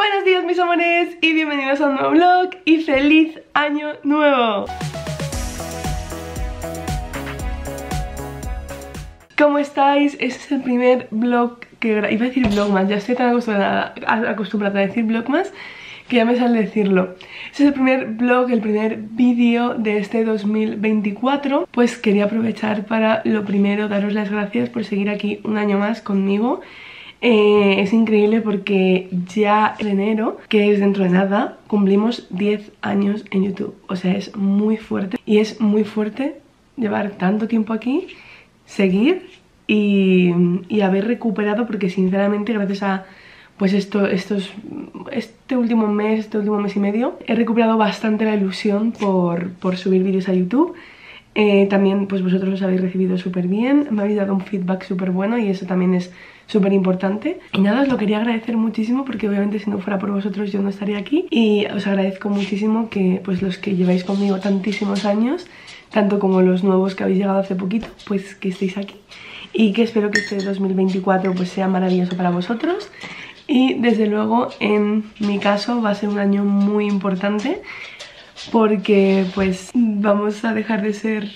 Buenos días mis amores y bienvenidos a un nuevo vlog y feliz año nuevo ¿Cómo estáis? Este es el primer vlog que... Iba a decir vlog más, ya estoy tan acostumbrada, acostumbrada a decir vlog más que ya me sale decirlo. Este es el primer vlog, el primer vídeo de este 2024. Pues quería aprovechar para lo primero daros las gracias por seguir aquí un año más conmigo. Eh, es increíble porque ya en enero, que es dentro de nada, cumplimos 10 años en YouTube. O sea, es muy fuerte. Y es muy fuerte llevar tanto tiempo aquí, seguir y, y haber recuperado porque sinceramente gracias a pues esto, estos, este último mes, este último mes y medio, he recuperado bastante la ilusión por, por subir vídeos a YouTube. Eh, también pues vosotros los habéis recibido súper bien, me habéis dado un feedback súper bueno y eso también es súper importante. Y nada, os lo quería agradecer muchísimo porque obviamente si no fuera por vosotros yo no estaría aquí. Y os agradezco muchísimo que pues los que lleváis conmigo tantísimos años, tanto como los nuevos que habéis llegado hace poquito, pues que estéis aquí. Y que espero que este 2024 pues sea maravilloso para vosotros y desde luego en mi caso va a ser un año muy importante porque pues vamos a dejar de ser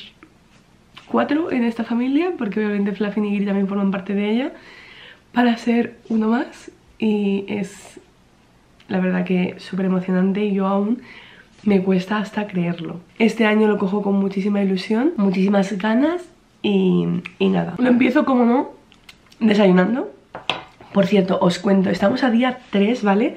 cuatro en esta familia porque obviamente Fluffy y también forman parte de ella para ser uno más y es la verdad que súper emocionante y yo aún me cuesta hasta creerlo. Este año lo cojo con muchísima ilusión, muchísimas ganas y, y nada. Lo empiezo como no, desayunando por cierto, os cuento, estamos a día 3, ¿vale?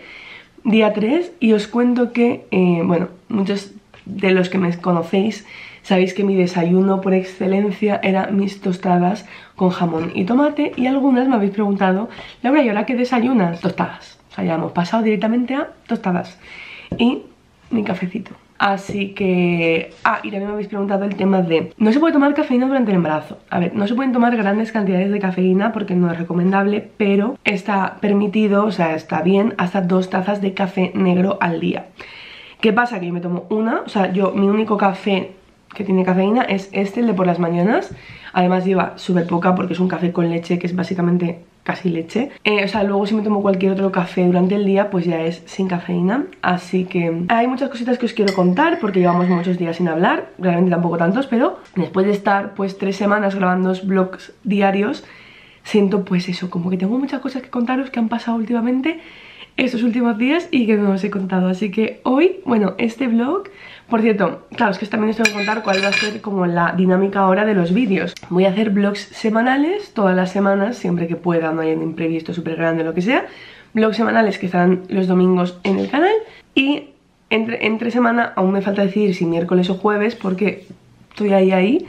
Día 3 y os cuento que, eh, bueno, muchos de los que me conocéis sabéis que mi desayuno por excelencia era mis tostadas con jamón y tomate y algunas me habéis preguntado, Laura, ¿y ahora qué desayunas? Tostadas. O sea, ya hemos pasado directamente a tostadas. Y mi cafecito. Así que... Ah, y también me habéis preguntado el tema de... No se puede tomar cafeína durante el embarazo. A ver, no se pueden tomar grandes cantidades de cafeína porque no es recomendable, pero está permitido, o sea, está bien, hasta dos tazas de café negro al día. ¿Qué pasa? Que yo me tomo una, o sea, yo mi único café que tiene cafeína es este, el de por las mañanas. Además lleva súper poca porque es un café con leche que es básicamente casi leche. Eh, o sea, luego si me tomo cualquier otro café durante el día, pues ya es sin cafeína. Así que hay muchas cositas que os quiero contar porque llevamos muchos días sin hablar. Realmente tampoco tantos, pero después de estar pues tres semanas grabando vlogs diarios, siento pues eso, como que tengo muchas cosas que contaros que han pasado últimamente estos últimos días y que no os he contado. Así que hoy, bueno, este vlog por cierto, claro, es que también os tengo que contar cuál va a ser como la dinámica ahora de los vídeos. Voy a hacer vlogs semanales todas las semanas, siempre que pueda, no haya un imprevisto súper grande, lo que sea. Vlogs semanales que estarán los domingos en el canal y entre, entre semana, aún me falta decidir si miércoles o jueves porque estoy ahí ahí.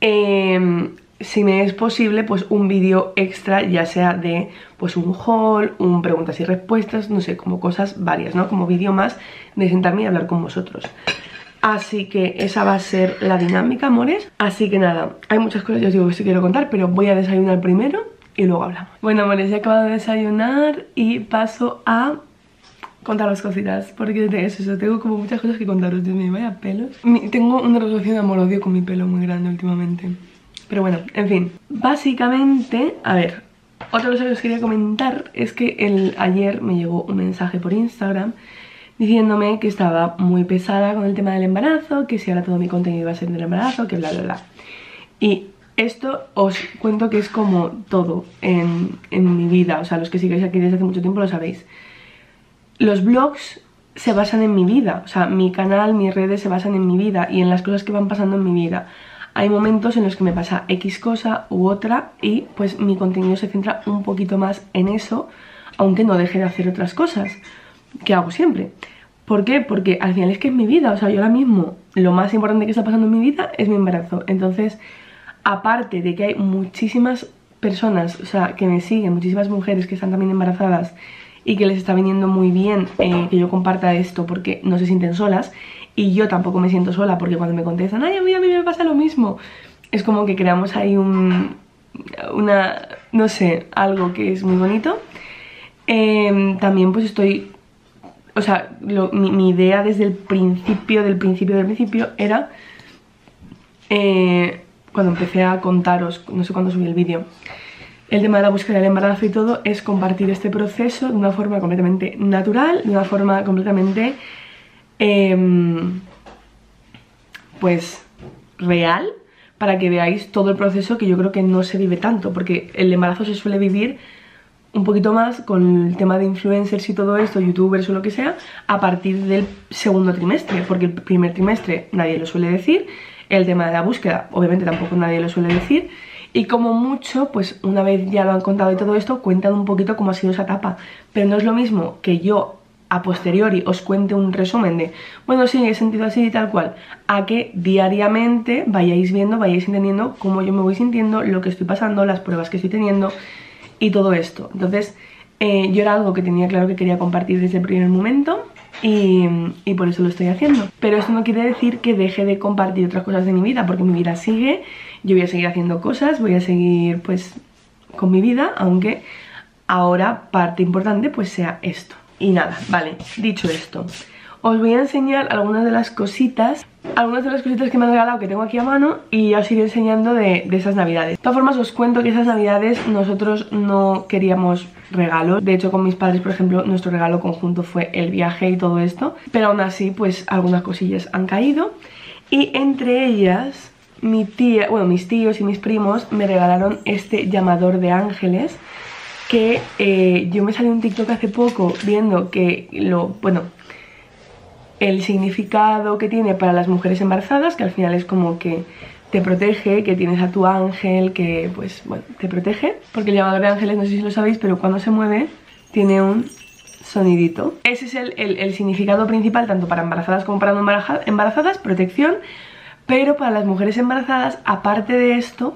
Eh, si me es posible, pues un vídeo extra, ya sea de pues un haul, un preguntas y respuestas, no sé, como cosas varias, ¿no? Como vídeo más de sentarme y hablar con vosotros. Así que esa va a ser la dinámica, amores. Así que nada, hay muchas cosas, yo os digo que sí quiero contar, pero voy a desayunar primero y luego hablamos. Bueno, amores, ya he acabado de desayunar y paso a contar las cositas Porque de eso, tengo como muchas cosas que contaros Dios mío, vaya pelos Tengo una relación de amor-odio con mi pelo muy grande últimamente Pero bueno, en fin Básicamente, a ver Otra cosa que os quería comentar Es que el, ayer me llegó un mensaje por Instagram diciéndome que estaba muy pesada con el tema del embarazo, que si ahora todo mi contenido iba a ser del embarazo, que bla bla bla. Y esto os cuento que es como todo en, en mi vida, o sea, los que sigáis aquí desde hace mucho tiempo lo sabéis. Los blogs se basan en mi vida, o sea, mi canal, mis redes se basan en mi vida y en las cosas que van pasando en mi vida. Hay momentos en los que me pasa X cosa u otra y pues mi contenido se centra un poquito más en eso, aunque no deje de hacer otras cosas que hago siempre. ¿Por qué? Porque al final es que es mi vida, o sea, yo ahora mismo lo más importante que está pasando en mi vida es mi embarazo. Entonces, aparte de que hay muchísimas personas, o sea, que me siguen, muchísimas mujeres que están también embarazadas y que les está viniendo muy bien eh, que yo comparta esto porque no se sienten solas y yo tampoco me siento sola porque cuando me contestan, ay, a mí, a mí me pasa lo mismo, es como que creamos ahí un, una, no sé, algo que es muy bonito. Em, también pues estoy o sea, mi, idea desde el principio, del principio, del principio era eh, cuando empecé a contaros, no sé cuándo subí el vídeo, el tema de la búsqueda del embarazo y todo es compartir este proceso de una forma completamente natural, de una forma completamente em, pues real para que veáis todo el proceso que yo creo que no se vive tanto porque el embarazo se suele vivir un poquito más con el tema de influencers y todo esto, youtubers o lo que sea, a partir del segundo trimestre, porque el primer trimestre nadie lo suele decir, el tema de la búsqueda obviamente tampoco nadie lo suele decir, y como mucho, pues una vez ya lo han contado y todo esto, cuentan un poquito cómo ha sido esa etapa. Pero no es lo mismo que yo a posteriori os cuente un resumen de, bueno, sí, he sentido así y tal cual, a que diariamente vayáis viendo, vayáis entendiendo cómo yo me voy sintiendo, lo que estoy pasando, las pruebas que estoy teniendo y todo esto. Entonces, eh, yo era algo que tenía claro que quería compartir desde el primer momento y, y, por eso lo estoy haciendo. Pero eso no quiere decir que deje de compartir otras cosas de mi vida, porque mi vida sigue yo voy a seguir haciendo cosas, voy a seguir pues con mi vida, aunque ahora parte importante pues sea esto. Y nada, vale, dicho esto, os voy a enseñar algunas de las cositas algunas de las cositas que me han regalado que tengo aquí a mano y os iré enseñando de, de, esas navidades. De todas formas os cuento que esas navidades nosotros no queríamos regalos. De hecho con mis padres por ejemplo nuestro regalo conjunto fue el viaje y todo esto. Pero aún así pues algunas cosillas han caído. Y entre ellas mi tía, bueno, mis tíos y mis primos me regalaron este llamador de ángeles que eh, yo me salí un TikTok hace poco viendo que lo, bueno, el significado que tiene para las mujeres embarazadas, que al final es como que te protege, que tienes a tu ángel, que pues, bueno, te protege. Porque el llamador de ángeles, no sé si lo sabéis, pero cuando se mueve tiene un sonidito. Ese es el, el significado principal tanto para embarazadas como para no embarazadas, protección pero para las mujeres embarazadas, aparte de esto,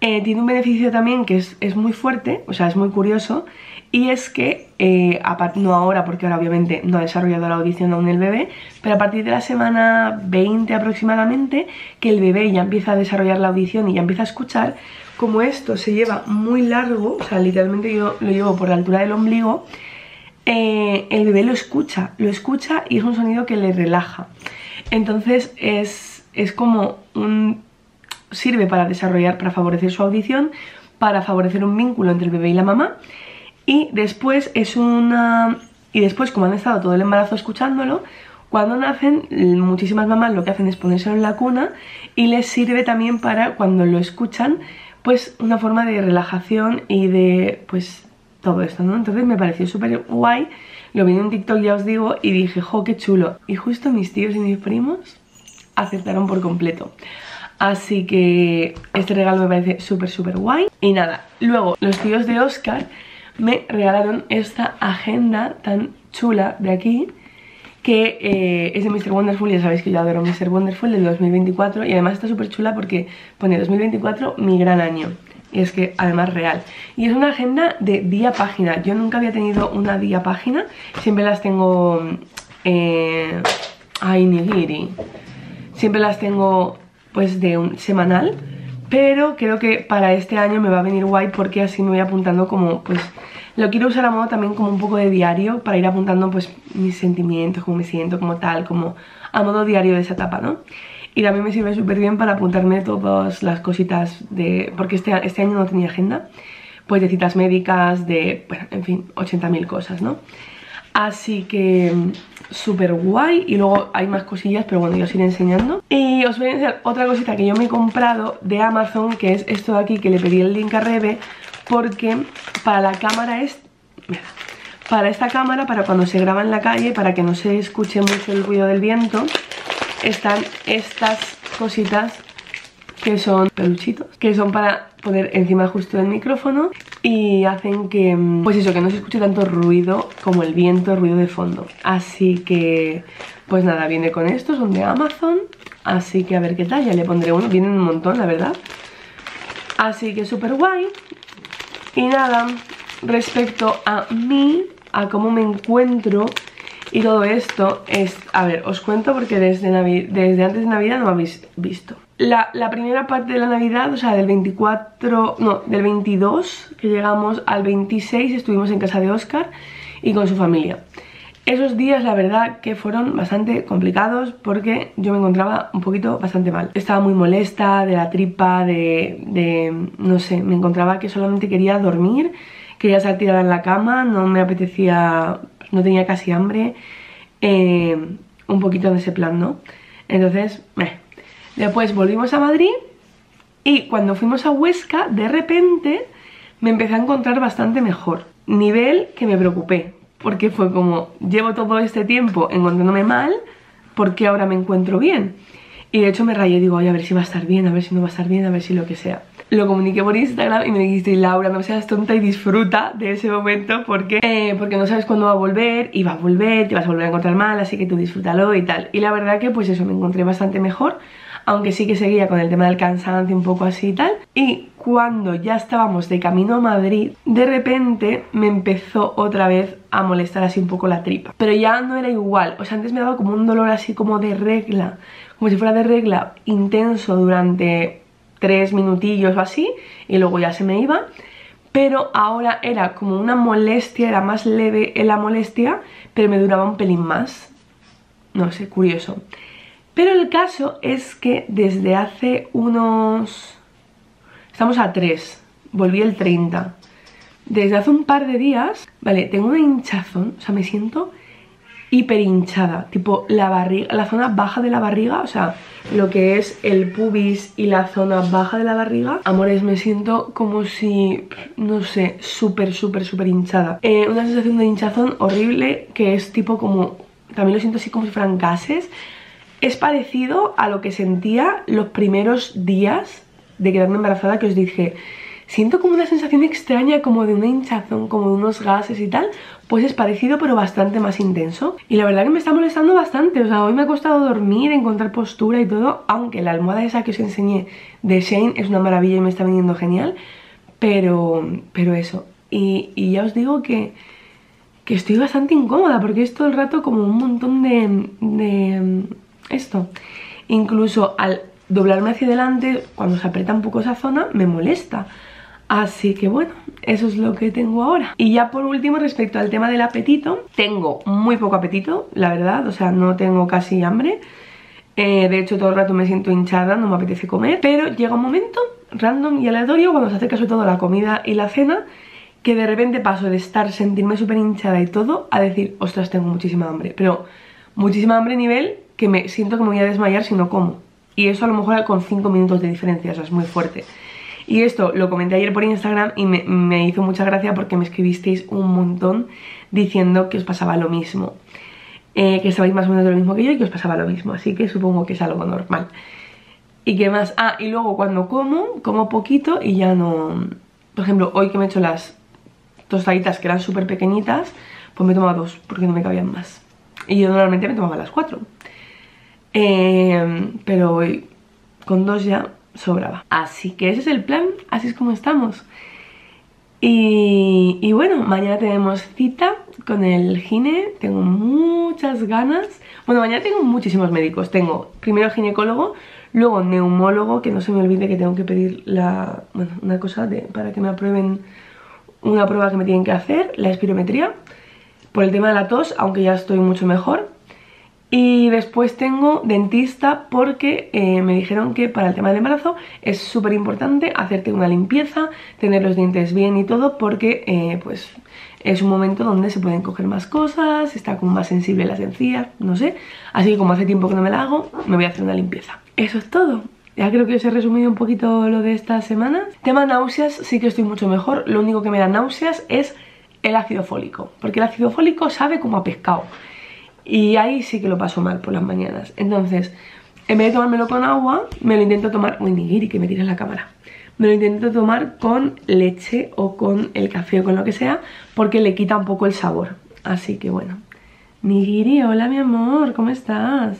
eh, tiene un beneficio también que es, muy fuerte, o sea, es muy curioso, y es que, eh, no ahora, porque ahora obviamente no ha desarrollado la audición aún el bebé, pero a partir de la semana 20 aproximadamente, que el bebé ya empieza a desarrollar la audición y ya empieza a escuchar, como esto se lleva muy largo, o sea, literalmente yo lo llevo por la altura del ombligo, eh, el bebé lo escucha, lo escucha y es un sonido que le relaja. Entonces es es como un... sirve para desarrollar, para favorecer su audición, para favorecer un vínculo entre el bebé y la mamá y después es una... y después como han estado todo el embarazo escuchándolo, cuando nacen muchísimas mamás lo que hacen es ponérselo en la cuna y les sirve también para cuando lo escuchan pues una forma de relajación y de pues todo esto, ¿no? Entonces me pareció súper guay, lo vi en un TikTok ya os digo y dije, jo, qué chulo. Y justo mis tíos y mis primos acertaron por completo. Así que este regalo me parece súper súper guay. Y nada, luego los tíos de Oscar me regalaron esta agenda tan chula de aquí que eh, es de Mr. Wonderful, ya sabéis que yo adoro Mr. Wonderful del 2024 y además está súper chula porque pone 2024 mi gran año y es que además real y es una agenda de día página yo nunca había tenido una día página siempre las tengo eh, ay nigiri Siempre las tengo pues de un semanal pero creo que para este año me va a venir guay porque así me voy apuntando como pues lo quiero usar a modo también como un poco de diario para ir apuntando pues mis sentimientos, cómo me siento, como tal, como a modo diario de esa etapa, ¿no? Y también me sirve súper bien para apuntarme todas las cositas de... porque este, este año no tenía agenda, pues de citas médicas, de, bueno, en fin, 80.000 cosas, ¿no? Así que súper guay. Y luego hay más cosillas pero bueno yo os iré enseñando. Y os voy a enseñar otra cosita que yo me he comprado de Amazon que es esto de aquí que le pedí el link a Rebe porque para la cámara es para esta cámara para cuando se graba en la calle para que no se escuche mucho el ruido del viento están estas cositas que son peluchitos que son para poner encima justo del micrófono y hacen que, mm, pues eso, que no se escuche tanto ruido como el viento, ruido de fondo. Así que, pues nada, viene con esto, son de Amazon, así que a ver qué tal, ya le pondré uno, vienen un montón, la verdad. Así que súper guay. Y nada, respecto a mí, a cómo me encuentro y todo esto es... A ver, os cuento porque desde, desde antes de Navidad no me habéis visto la, primera parte de la Navidad, o sea, del 24, no, del 22, que llegamos al 26, estuvimos en casa de Oscar y con su familia. Esos días la verdad que fueron bastante complicados porque yo me encontraba un poquito bastante mal. Estaba muy molesta de la tripa, de, de no sé, me encontraba que solamente quería dormir, quería estar tirada en la cama, no me apetecía, no tenía casi hambre, eh, un poquito de ese plan, ¿no? Entonces, eh. Después volvimos a Madrid y cuando fuimos a Huesca, de repente me empecé a encontrar bastante mejor. Nivel que me preocupé, porque fue como, llevo todo este tiempo encontrándome mal, ¿por qué ahora me encuentro bien? Y de hecho me rayé, digo, a ver si va a estar bien, a ver si no va a estar bien, a ver si lo que sea. Lo comuniqué por Instagram y me dijiste, Laura, no seas tonta y disfruta de ese momento porque, eh, porque no sabes cuándo va a volver y va a volver, te vas a volver a encontrar mal, así que tú disfrútalo y tal. Y la verdad que pues eso, me encontré bastante mejor aunque sí que seguía con el tema del cansancio un poco así y tal. Y cuando ya estábamos de camino a Madrid, de repente me empezó otra vez a molestar así un poco la tripa. Pero ya no era igual, o sea, antes me daba como un dolor así como de regla, como si fuera de regla intenso durante tres minutillos o así, y luego ya se me iba. Pero ahora era como una molestia, era más leve la molestia, pero me duraba un pelín más. No sé, curioso. Pero el caso es que desde hace unos... Estamos a 3, volví el 30. Desde hace un par de días, vale, tengo una hinchazón, o sea, me siento hiper hinchada, tipo la barriga, la zona baja de la barriga, o sea, lo que es el pubis y la zona baja de la barriga. Amores, me siento como si, no sé, súper, súper, súper hinchada. Eh, una sensación de hinchazón horrible que es tipo como, también lo siento así como si fueran es parecido a lo que sentía los primeros días de quedarme embarazada que os dije siento como una sensación extraña como de una hinchazón, como de unos gases y tal pues es parecido pero bastante más intenso. Y la verdad que me está molestando bastante, o sea, hoy me ha costado dormir, encontrar postura y todo aunque la almohada esa que os enseñé de Shane es una maravilla y me está viniendo genial. Pero, pero eso. Y, ya os digo que que estoy bastante incómoda porque es todo el rato como un montón de, de esto. Incluso al doblarme hacia adelante, cuando se aprieta un poco esa zona, me molesta. Así que bueno, eso es lo que tengo ahora. Y ya por último, respecto al tema del apetito, tengo muy poco apetito, la verdad, o sea, no tengo casi hambre. Eh, de hecho, todo el rato me siento hinchada, no me apetece comer. Pero llega un momento random y aleatorio, cuando se acerca sobre todo la comida y la cena, que de repente paso de estar, sentirme súper hinchada y todo, a decir, ostras, tengo muchísima hambre. Pero muchísima hambre nivel que me siento que me voy a desmayar si no como. Y eso a lo mejor con 5 minutos de diferencia, o sea, es muy fuerte. Y esto lo comenté ayer por Instagram y me, hizo mucha gracia porque me escribisteis un montón diciendo que os pasaba lo mismo. Eh, que estabais más o menos de lo mismo que yo y que os pasaba lo mismo. Así que supongo que es algo normal. ¿Y qué más? Ah, y luego cuando como, como poquito y ya no... Por ejemplo, hoy que me he hecho las tostaditas que eran súper pequeñitas, pues me he tomado dos porque no me cabían más. Y yo normalmente me tomaba las cuatro. Eh, pero hoy con dos ya sobraba. Así que ese es el plan, así es como estamos. Y, bueno, mañana tenemos cita con el gine, tengo muchas ganas. Bueno, mañana tengo muchísimos médicos. Tengo primero ginecólogo, luego neumólogo, que no se me olvide que tengo que pedir la, bueno, una cosa de, para que me aprueben una prueba que me tienen que hacer, la espirometría, por el tema de la tos, aunque ya estoy mucho mejor. Y después tengo dentista porque eh, me dijeron que para el tema del embarazo es súper importante hacerte una limpieza, tener los dientes bien y todo porque eh, pues es un momento donde se pueden coger más cosas, está como más sensible las encías, no sé. Así que como hace tiempo que no me la hago, me voy a hacer una limpieza. Eso es todo. Ya creo que os he resumido un poquito lo de esta semana. Tema náuseas, sí que estoy mucho mejor. Lo único que me da náuseas es el ácido fólico, porque el ácido fólico sabe como a pescado. Y ahí sí que lo paso mal por las mañanas. Entonces, en vez de tomármelo con agua, me lo intento tomar... Uy, nigiri, que me tiras la cámara. Me lo intento tomar con leche o con el café o con lo que sea, porque le quita un poco el sabor. Así que bueno. Nigiri, hola mi amor, ¿cómo estás?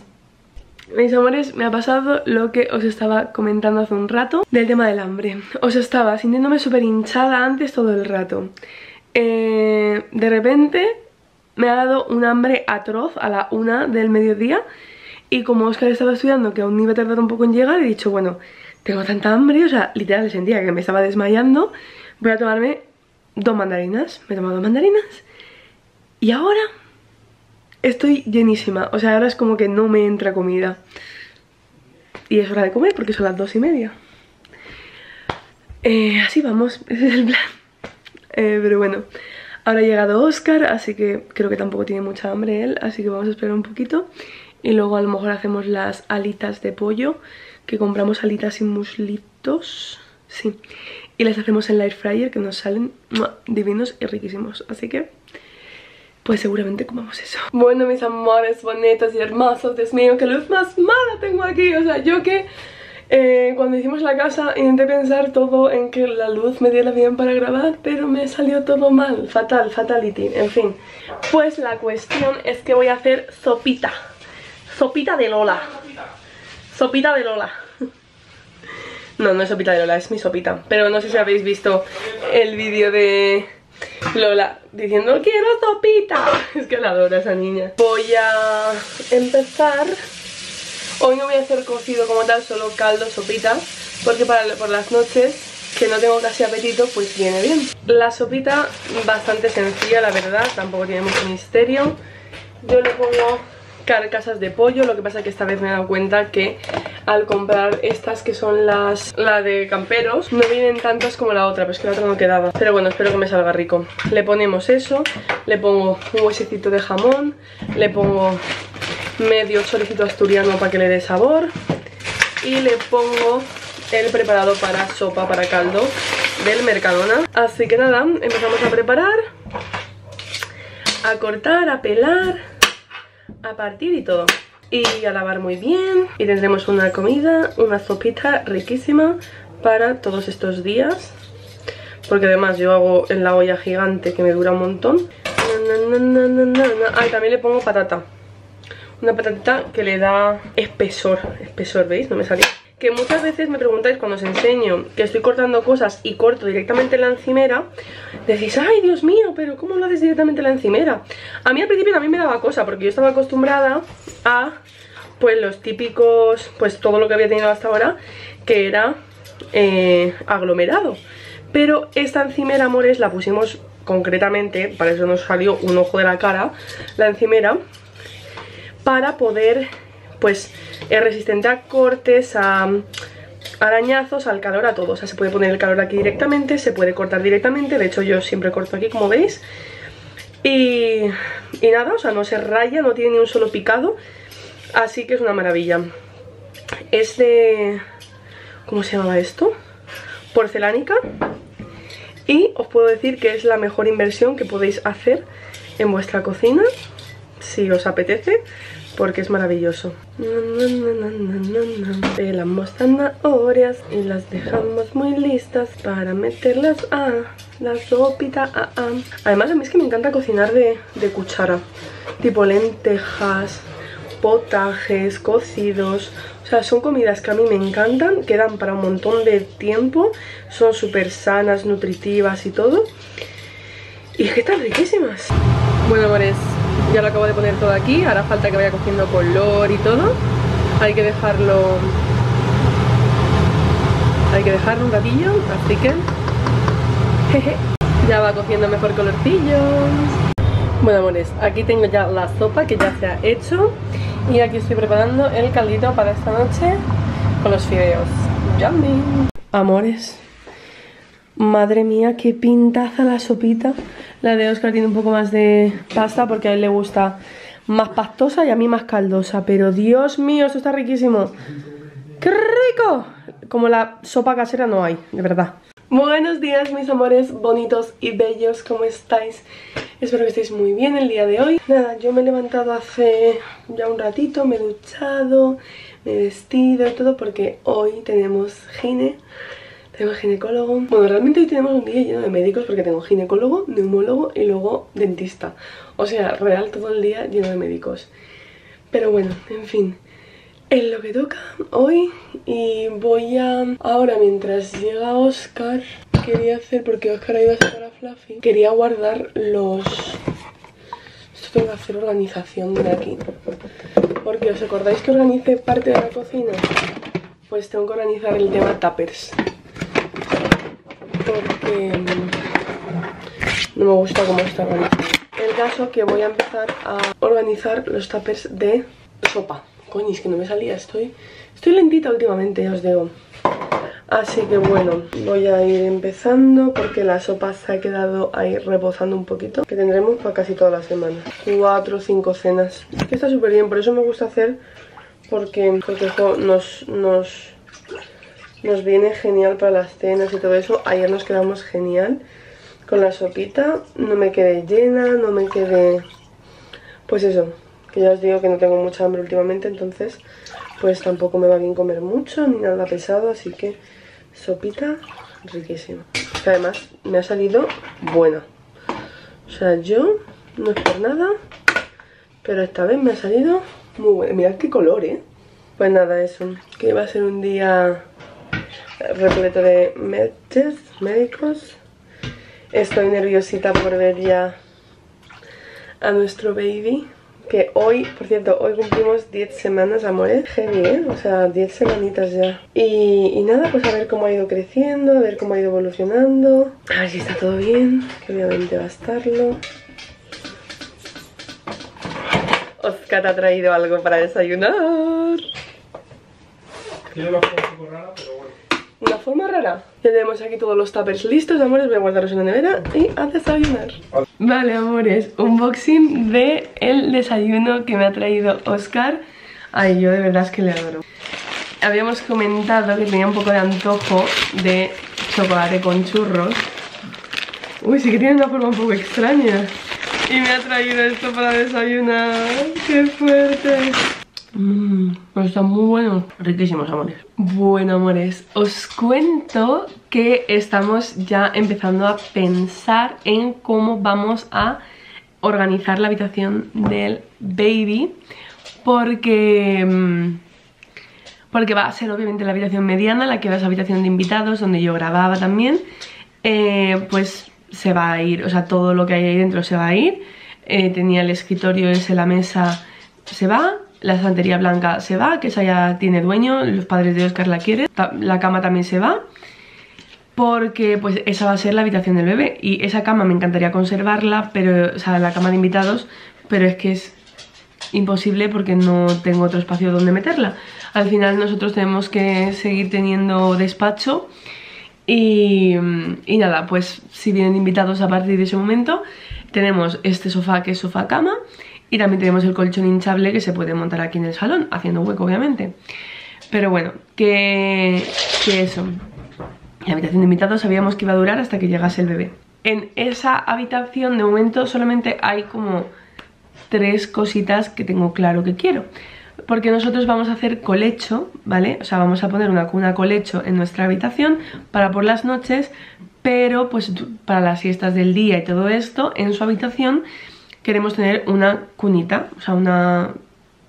Mis amores, me ha pasado lo que os estaba comentando hace un rato del tema del hambre. Os estaba sintiéndome súper hinchada antes todo el rato. Eh, de repente me ha dado un hambre atroz a la una del mediodía y como Oscar estaba estudiando que aún iba a tardar un poco en llegar, he dicho, bueno, tengo tanta hambre, o sea, literal sentía que me estaba desmayando, voy a tomarme dos mandarinas, me he tomado dos mandarinas y ahora estoy llenísima. O sea, ahora es como que no me entra comida. Y es hora de comer porque son las dos y media. Eh, así vamos, ese es el plan. Eh, pero bueno, ahora ha llegado Oscar, así que creo que tampoco tiene mucha hambre él, así que vamos a esperar un poquito. Y luego a lo mejor hacemos las alitas de pollo, que compramos alitas y muslitos. Sí, y las hacemos en la fryer que nos salen divinos y riquísimos. Así que pues seguramente comamos eso. Bueno, mis amores bonitos y hermosos, Dios mío, qué luz más mala tengo aquí. O sea, yo que eh, cuando hicimos la casa intenté pensar todo en que la luz me diera bien para grabar, pero me salió todo mal, fatal, fatality, en fin. Pues la cuestión es que voy a hacer sopita, sopita de Lola. Sopita de Lola. No, no es sopita de Lola, es mi sopita. Pero no sé si habéis visto el vídeo de Lola diciendo quiero sopita Es que la adoro esa niña Voy a empezar Hoy no voy a hacer cocido como tal, solo caldo, sopita Porque por las noches que no tengo casi apetito, pues viene bien. La sopita bastante sencilla, la verdad Tampoco tiene mucho misterio. Yo le pongo carcasas de pollo Lo que pasa es que esta vez me he dado cuenta que al comprar estas que son las la de camperos no vienen tantas como la otra, pero es que la otra no quedaba. Pero bueno, espero que me salga rico. Le ponemos eso, le pongo un huesecito de jamón, le pongo medio choricito asturiano para que le dé sabor y le pongo el preparado para sopa, para caldo del Mercadona. Así que nada, empezamos a preparar, a cortar, a pelar, a partir y todo. Y a lavar muy bien y tendremos una comida, una sopita riquísima para todos estos días. Porque además yo hago en la olla gigante que me dura un montón. Ah, y también le pongo patata. Una patatita que le da espesor, espesor, ¿veis? No me sale que muchas veces me preguntáis cuando os enseño que estoy cortando cosas y corto directamente la encimera Decís, ay Dios mío, pero ¿cómo lo haces directamente la encimera? A mí al principio también me daba cosa porque yo estaba acostumbrada a pues los típicos, pues todo lo que había tenido hasta ahora que era eh, aglomerado Pero esta encimera, amores, la pusimos concretamente, para eso nos salió un ojo de la cara, la encimera Para poder pues es resistente a cortes, a arañazos, al calor, a todo. O sea, se puede poner el calor aquí directamente, se puede cortar directamente. De hecho, yo siempre corto aquí, como veis. Y, y nada, o sea, no se raya, no tiene ni un solo picado. Así que es una maravilla. Es de... ¿Cómo se llamaba esto? Porcelánica. Y os puedo decir que es la mejor inversión que podéis hacer en vuestra cocina, si os apetece porque es maravilloso. Pelamos zanahorias y las dejamos muy listas para meterlas a la sopita. Además a mí es que me encanta cocinar de, de cuchara, tipo lentejas, potajes, cocidos. O sea, son comidas que a mí me encantan, quedan para un montón de tiempo, son súper sanas, nutritivas y todo. Y es que están riquísimas. Bueno, amores, ya lo acabo de poner todo aquí, ahora falta que vaya cogiendo color y todo. Hay que dejarlo... Hay que dejarlo un ratillo, así que... Jeje, ya va cogiendo mejor colorcillos. Bueno, amores, aquí tengo ya la sopa que ya se ha hecho. Y aquí estoy preparando el caldito para esta noche con los fideos. Yummy. Amores, madre mía, qué pintaza la sopita. La de Oscar tiene un poco más de pasta porque a él le gusta más pastosa y a mí más caldosa. Pero Dios mío, esto está riquísimo. ¡Qué rico! Como la sopa casera no hay, de verdad. Buenos días mis amores bonitos y bellos, ¿cómo estáis? Espero que estéis muy bien el día de hoy Nada, yo me he levantado hace ya un ratito, me he duchado, me he vestido y todo porque hoy tenemos gine tengo ginecólogo. Bueno, realmente hoy tenemos un día lleno de médicos porque tengo ginecólogo, neumólogo y luego dentista. O sea, real todo el día lleno de médicos. Pero bueno, en fin. Es lo que toca hoy y voy a... Ahora, mientras llega Oscar, quería hacer, porque Oscar ha ido a sacar a Fluffy, quería guardar los... Esto tengo que hacer organización de aquí. Porque os acordáis que organice parte de la cocina. Pues tengo que organizar el tema tuppers porque no me gusta cómo está El caso que voy a empezar a organizar los tuppers de sopa. Coño, es que no me salía, estoy, estoy lentita últimamente, ya os digo. Así que bueno, voy a ir empezando porque la sopa se ha quedado ahí reposando un poquito. Que tendremos para casi toda la semana. Cuatro o cinco cenas. Que está súper bien, por eso me gusta hacer porque, nos, nos viene genial para las cenas y todo eso. Ayer nos quedamos genial con la sopita. No me quedé llena, no me quedé... Pues eso, que ya os digo que no tengo mucha hambre últimamente, entonces pues tampoco me va bien comer mucho ni nada pesado, así que Sopita riquísima. Que además me ha salido buena. O sea, yo no es por nada, pero esta vez me ha salido muy buena. Mirad qué color, ¿eh? Pues nada, eso. Que va a ser un día repleto de médicos. Estoy nerviosita por ver ya a nuestro baby. Que hoy, por cierto, hoy cumplimos 10 semanas, amores. Heavy, ¿eh? O sea, 10 semanitas ya. Y, nada, pues a ver cómo ha ido creciendo, a ver cómo ha ido evolucionando. A ver si está todo bien, que obviamente va a estarlo. Oscar ha traído algo para desayunar. Tiene rara, pero bueno. Una forma rara. Ya tenemos aquí todos los tuppers listos, amores. Voy a guardarlos en la nevera y a desayunar. Vale, amores, unboxing de el desayuno que me ha traído Oscar. Ay, yo de verdad es que le adoro. Habíamos comentado que tenía un poco de antojo de chocolate con churros. Uy, sí que tiene una forma un poco extraña. Y me ha traído esto para desayunar. ¡Qué fuerte! Mmm, pues están muy buenos, riquísimos amores. Bueno amores, os cuento que estamos ya empezando a pensar en cómo vamos a organizar la habitación del baby Porque... Mm, porque va a ser obviamente la habitación mediana, la que va a ser habitación de invitados, donde yo grababa también. Eh, Pues se va a ir, o sea, todo lo que hay ahí dentro se va a ir. Eh, Tenía el escritorio ese, la mesa, se va la estantería blanca se va, que esa ya tiene dueño, los padres de Oscar la quieren. La cama también se va, porque pues esa va a ser la habitación del bebé. Y esa cama me encantaría conservarla, pero, o sea, la cama de invitados, pero es que es imposible porque no tengo otro espacio donde meterla. Al final nosotros tenemos que seguir teniendo despacho y, y nada, pues si vienen invitados a partir de ese momento, tenemos este sofá que es sofá cama y también tenemos el colchón hinchable que se puede montar aquí en el salón, haciendo hueco obviamente. Pero bueno, que, que eso. La habitación de invitados sabíamos que iba a durar hasta que llegase el bebé. En esa habitación de momento solamente hay como tres cositas que tengo claro que quiero. Porque nosotros vamos a hacer colecho, ¿vale? O sea, vamos a poner una cuna colecho en nuestra habitación para por las noches, pero pues para las siestas del día y todo esto, en su habitación queremos tener una cunita, o sea, una...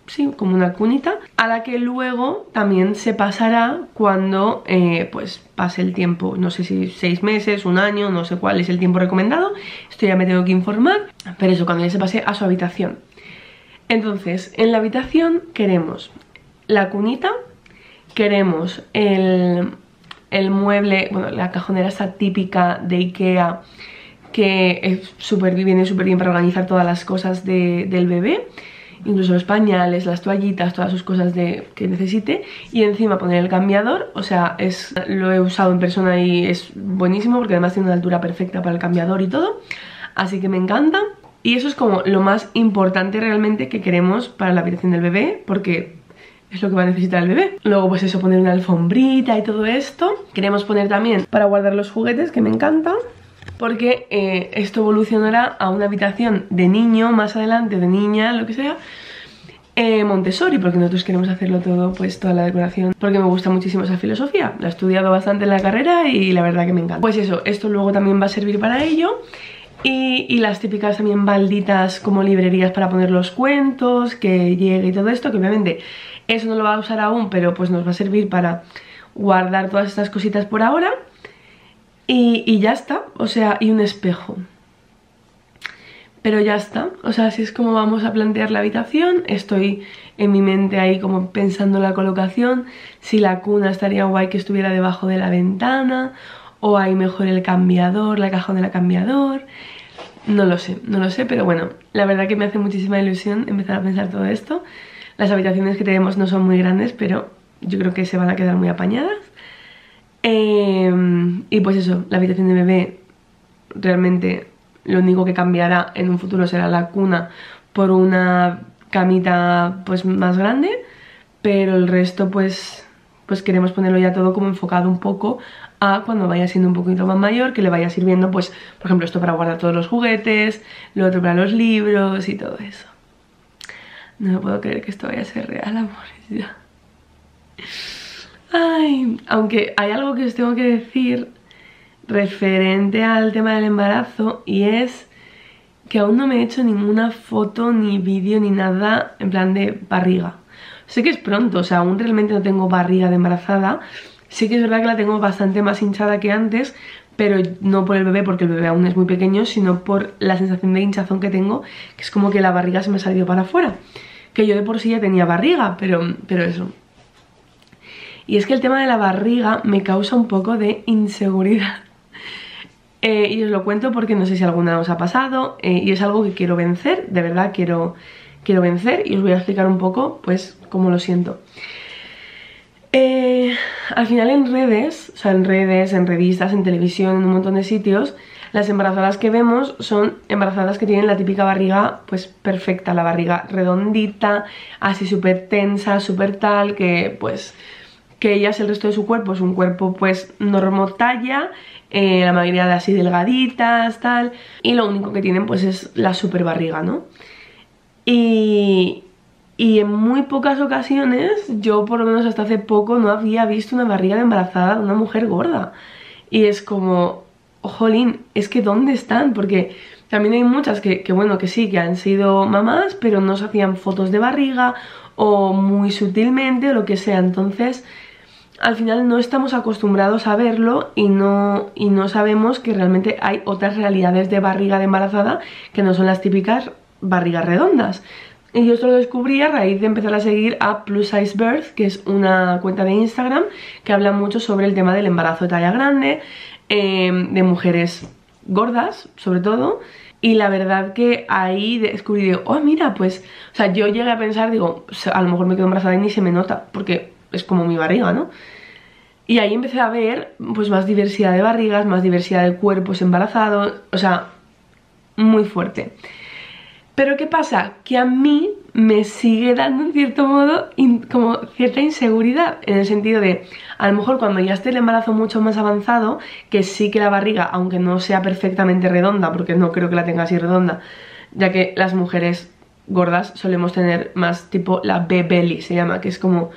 Sí, como una cunita, a la que luego también se pasará cuando eh, pues pase el tiempo, no sé si seis meses, un año, no sé cuál es el tiempo recomendado, esto ya me tengo que informar, pero eso, cuando ya se pase a su habitación. Entonces, en la habitación queremos la cunita, queremos el, el mueble, bueno, la cajonera esta típica de Ikea que es super, viene súper bien para organizar todas las cosas del bebé incluso los pañales, las toallitas, todas sus cosas de, que necesite y encima poner el cambiador, o sea, es lo he usado en persona y es buenísimo porque además tiene una altura perfecta para el cambiador y todo, así que me encanta y eso es como lo más importante realmente que queremos para la habitación del bebé porque es lo que va a necesitar el bebé. Luego pues eso, poner una alfombrita y todo esto. Queremos poner también para guardar los juguetes, que me encanta porque eh, esto evolucionará a una habitación de niño más adelante, de niña, lo que sea, eh, Montessori, porque nosotros queremos hacerlo todo, pues toda la decoración, porque me gusta muchísimo esa filosofía. La he estudiado bastante en la carrera y la verdad que me encanta. Pues eso, esto luego también va a servir para ello. Y, y, las típicas también balditas como librerías para poner los cuentos, que llegue y todo esto, que obviamente eso no lo va a usar aún, pero pues nos va a servir para guardar todas estas cositas por ahora. Y, ya está, o sea, y un espejo. Pero ya está, o sea, así es como vamos a plantear la habitación. Estoy en mi mente ahí como pensando la colocación, si la cuna estaría guay que estuviera debajo de la ventana, o hay mejor el cambiador, la cajón de la cambiador. No lo sé, no lo sé, pero bueno, la verdad que me hace muchísima ilusión empezar a pensar todo esto. Las habitaciones que tenemos no son muy grandes, pero yo creo que se van a quedar muy apañadas. Em, y pues eso, la habitación de bebé realmente lo único que cambiará en un futuro será la cuna por una camita pues más grande, pero el resto pues pues queremos ponerlo ya todo como enfocado un poco a cuando vaya siendo un poquito más mayor, que le vaya sirviendo, pues, por ejemplo, esto para guardar todos los juguetes, lo otro para los libros y todo eso. No puedo creer que esto vaya a ser real, amores, ya. Ay, aunque hay algo que os tengo que decir referente al tema del embarazo y es que aún no me he hecho ninguna foto, ni vídeo, ni nada en plan de barriga. Sé que es pronto, o sea, aún realmente no tengo barriga de embarazada. Sí que es verdad que la tengo bastante más hinchada que antes, pero no por el bebé, porque el bebé aún es muy pequeño, sino por la sensación de hinchazón que tengo, que es como que la barriga se me ha salido para afuera. Que yo de por sí ya tenía barriga, pero, pero eso. Y es que el tema de la barriga me causa un poco de inseguridad. Eh, y os lo cuento porque no sé si alguna os ha pasado eh, y es algo que quiero vencer, de verdad quiero, quiero vencer y os voy a explicar un poco pues cómo lo siento. Eh, al final en redes, o sea en redes, en revistas, en televisión, en un montón de sitios, las embarazadas que vemos son embarazadas que tienen la típica barriga pues perfecta, la barriga redondita, así súper tensa, súper tal, que pues que ellas el resto de su cuerpo es un cuerpo pues normotalla, eh, la mayoría de así delgaditas, tal, y lo único que tienen pues es la super barriga, ¿no? Y, y en muy pocas ocasiones, yo por lo menos hasta hace poco no había visto una barriga de embarazada de una mujer gorda. Y es como, jolín, es que ¿dónde están? Porque también hay muchas que, que, bueno, que sí, que han sido mamás, pero no se hacían fotos de barriga o muy sutilmente o lo que sea. Entonces, al final no estamos acostumbrados a verlo y no, y no sabemos que realmente hay otras realidades de barriga de embarazada que no son las típicas barrigas redondas. Y yo esto lo descubrí a raíz de empezar a seguir a Plus Size Birth, que es una cuenta de Instagram que habla mucho sobre el tema del embarazo de talla grande, em, de mujeres gordas, sobre todo. Y la verdad que ahí descubrí, digo, oh mira, pues, o sea, yo llegué a pensar, digo, a lo mejor me quedo embarazada y ni se me nota, porque es como mi barriga, ¿no? Y ahí empecé a ver, pues, más diversidad de barrigas, más diversidad de cuerpos embarazados, o sea, muy fuerte. Pero ¿qué pasa? Que a mí me sigue dando en cierto modo como cierta inseguridad en el sentido de a lo mejor cuando ya esté el embarazo mucho más avanzado que sí que la barriga, aunque no sea perfectamente redonda, porque no creo que la tenga así redonda, ya que las mujeres gordas solemos tener más tipo la B-belly se llama, que es como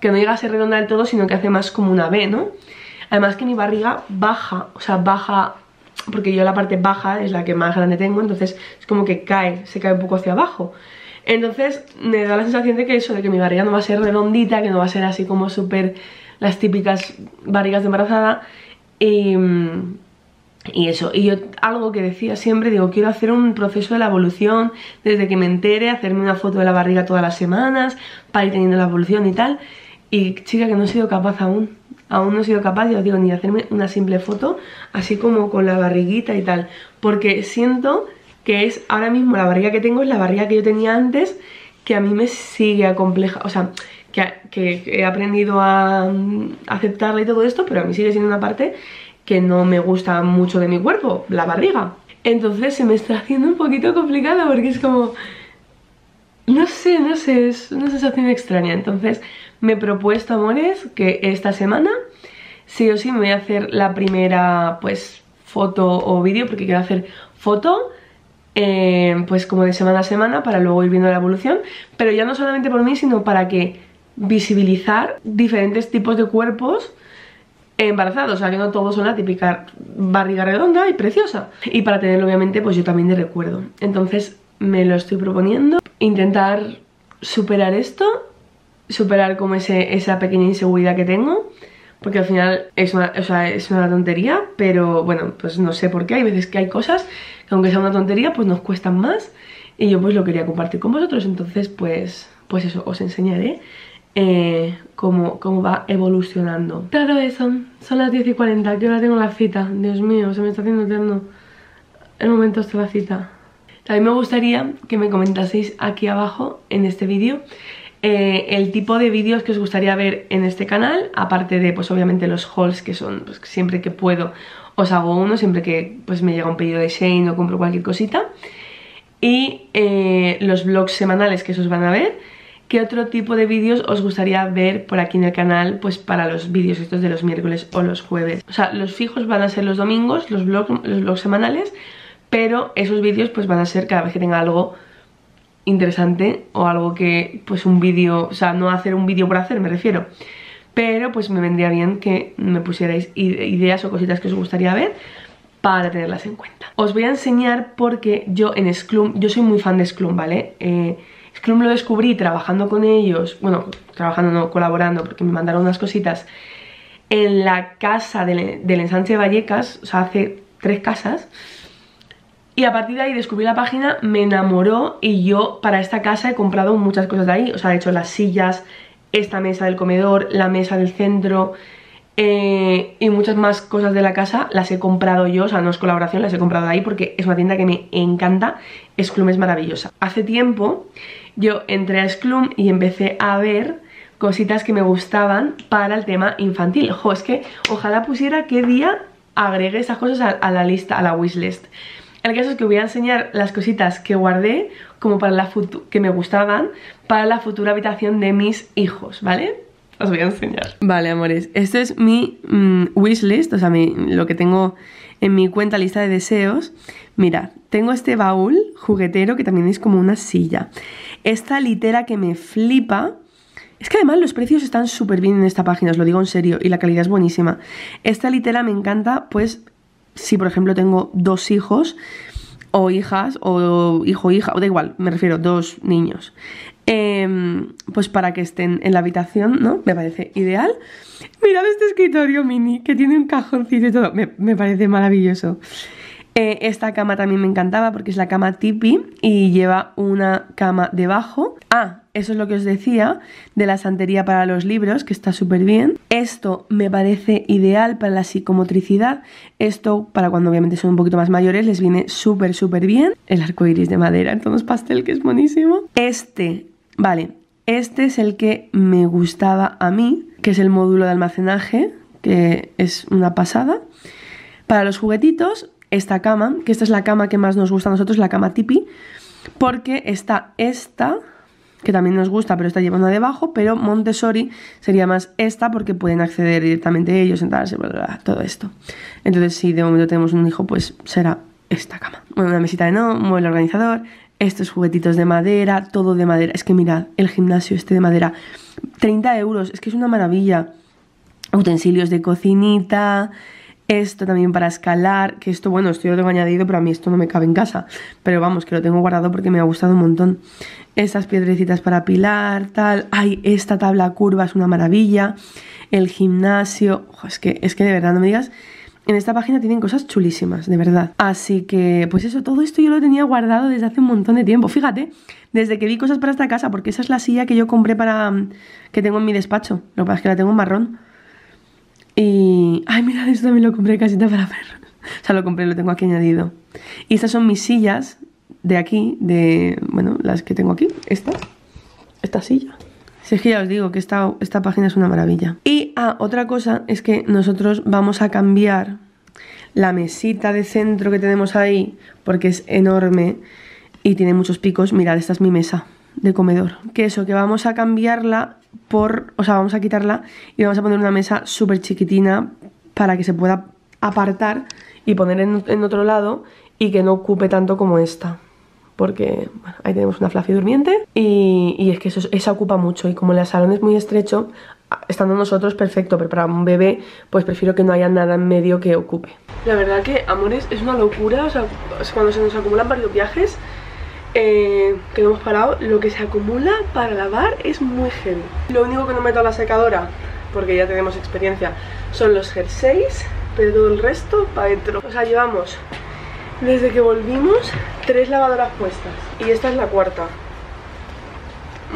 que no llega a ser redonda del todo, sino que hace más como una B, ¿no? Además que mi barriga baja, o sea, baja porque yo la parte baja es la que más grande tengo, entonces es como que cae, se cae un poco hacia abajo. Entonces me da la sensación de que eso, de que mi barriga no va a ser redondita, que no va a ser así como súper las típicas barrigas de embarazada. Y, y eso, y yo algo que decía siempre, digo, quiero hacer un proceso de la evolución desde que me entere, hacerme una foto de la barriga todas las semanas para ir teniendo la evolución y tal. Y chica, que no he sido capaz aún aún no he sido capaz, ya os digo, ni de hacerme una simple foto, así como con la barriguita y tal, porque siento que es ahora mismo la barriga que tengo es la barriga que yo tenía antes, que a mí me sigue a compleja, o sea, que, he aprendido a, aceptarla y todo esto, pero a mí sigue siendo una parte que no me gusta mucho de mi cuerpo, la barriga. Entonces se me está haciendo un poquito complicado porque es como... No sé, no sé, es una sensación extraña. Entonces me he propuesto, amores, que esta semana sí o sí me voy a hacer la primera, pues, foto o vídeo, porque quiero hacer foto, eh, pues como de semana a semana, para luego ir viendo la evolución, pero ya no solamente por mí, sino para que visibilizar diferentes tipos de cuerpos embarazados, o sea que no todos son la típica barriga redonda y preciosa. Y para tenerlo obviamente pues yo también de recuerdo. Entonces me lo estoy proponiendo, intentar superar esto superar como ese, esa pequeña inseguridad que tengo porque al final es una, o sea, es una tontería, pero bueno, pues no sé por qué, hay veces que hay cosas que aunque sea una tontería, pues nos cuestan más y yo pues lo quería compartir con vosotros, entonces pues, pues eso, os enseñaré eh, cómo, cómo, va evolucionando. Claro eso, son las 10 y 40, que ahora tengo la cita, Dios mío, se me está haciendo eterno. el momento hasta la cita. También me gustaría que me comentaseis aquí abajo en este vídeo eh, el tipo de vídeos que os gustaría ver en este canal, aparte de pues obviamente los hauls que son pues, siempre que puedo os hago uno, siempre que pues me llega un pedido de Shane o compro cualquier cosita y eh, los vlogs semanales que os van a ver ¿Qué otro tipo de vídeos os gustaría ver por aquí en el canal? Pues para los vídeos estos de los miércoles o los jueves. O sea, los fijos van a ser los domingos, los vlogs, los vlogs semanales, pero esos vídeos pues van a ser cada vez que tenga algo interesante o algo que, pues un vídeo, o sea, no hacer un vídeo por hacer, me refiero. Pero pues me vendría bien que me pusierais ideas o cositas que os gustaría ver para tenerlas en cuenta. Os voy a enseñar porque yo en Sclum, yo soy muy fan de Sclum, ¿vale? Eh, Scrum lo descubrí trabajando con ellos, bueno, trabajando no, colaborando, porque me mandaron unas cositas en la casa del, del ensanche de Vallecas, o sea, hace tres casas. Y a partir de ahí descubrí la página, me enamoró y yo para esta casa he comprado muchas cosas de ahí. O sea, he hecho las sillas, esta mesa del comedor, la mesa del centro eh, y muchas más cosas de la casa las he comprado yo, o sea, no es colaboración, las he comprado ahí porque es una tienda que me encanta. Sclum es maravillosa. Hace tiempo yo entré a Sclum y empecé a ver cositas que me gustaban para el tema infantil. Jo, es que ojalá pusiera qué día agregué esas cosas a, la lista, a la wishlist. El caso es que voy a enseñar las cositas que guardé como para la que me gustaban para la futura habitación de mis hijos, ¿vale? Os voy a enseñar. Vale, amores, esto es mi mm, wishlist, o sea, lo que tengo en mi cuenta lista de deseos. Mirad, tengo este baúl juguetero que también es como una silla. Esta litera que me flipa. Es que además los precios están súper bien en esta página, os lo digo en serio, y la calidad es buenísima. Esta litera me encanta, pues, si por ejemplo tengo dos hijos, o hijas, o hijo, hija, o da igual, me refiero, dos niños. Em, pues para que estén en la habitación, ¿no? Me parece ideal. Mirad este escritorio mini, que tiene un cajoncito y todo, me, me parece maravilloso. Eh, esta cama también me encantaba porque es la cama tipi y lleva una cama debajo. Ah, eso es lo que os decía de la santería para los libros, que está súper bien. Esto me parece ideal para la psicomotricidad. Esto, para cuando obviamente son un poquito más mayores, les viene súper, súper bien. El arco iris de madera en tonos pastel, que es buenísimo. Este, vale, este es el que me gustaba a mí, que es el módulo de almacenaje, que es una pasada. Para los juguetitos esta cama, que esta es la cama que más nos gusta a nosotros, la cama tipi, porque está esta, que también nos gusta, pero está llevando debajo, pero Montessori sería más esta porque pueden acceder directamente ellos, sentarse, todo esto. Entonces, si de momento tenemos un hijo, pues será esta cama. Bueno, una mesita de no, un mueble organizador, estos juguetitos de madera, todo de madera. Es que mirad, el gimnasio este de madera, 30 euros, es que es una maravilla. Utensilios de cocinita, esto también para escalar, que esto, bueno, esto yo lo tengo añadido, pero a mí esto no me cabe en casa. Pero vamos, que lo tengo guardado porque me ha gustado un montón. Estas piedrecitas para pilar, tal. Ay, esta tabla curva es una maravilla. El gimnasio. es, que, es que de verdad, no me digas. En esta página tienen cosas chulísimas, de verdad. Así que, pues eso, todo esto yo lo tenía guardado desde hace un montón de tiempo. Fíjate, desde que vi cosas para esta casa, porque esa es la silla que yo compré para. que tengo en mi despacho. Lo que pasa es que la tengo en marrón. Y... Ay, mira, esto también lo compré casita para perros. O sea, lo compré, lo tengo aquí añadido. Y estas son mis sillas de aquí, de... Bueno, las que tengo aquí, estas. Esta silla. Si ya os digo que esta, esta página es una maravilla. Y, ah, otra cosa es que nosotros vamos a cambiar la mesita de centro que tenemos ahí, porque es enorme y tiene muchos picos. Mirad, esta es mi mesa de comedor. Que eso, que vamos a cambiarla por, o sea, vamos a quitarla y vamos a poner una mesa súper chiquitina para que se pueda apartar y poner en, otro lado y que no ocupe tanto como esta. Porque ahí tenemos una fluffy durmiente y, es que eso, esa ocupa mucho. Y como el salón es muy estrecho, estando nosotros perfecto, pero para un bebé pues prefiero que no haya nada en medio que ocupe. La verdad que, amores, es una locura, o sea, cuando se nos acumulan varios viajes eh, que no hemos parado, lo que se acumula para lavar es muy heavy. Lo único que no meto a la secadora, porque ya tenemos experiencia, son los jerseys, pero todo el resto para adentro. O sea, llevamos desde que volvimos tres lavadoras puestas y esta es la cuarta.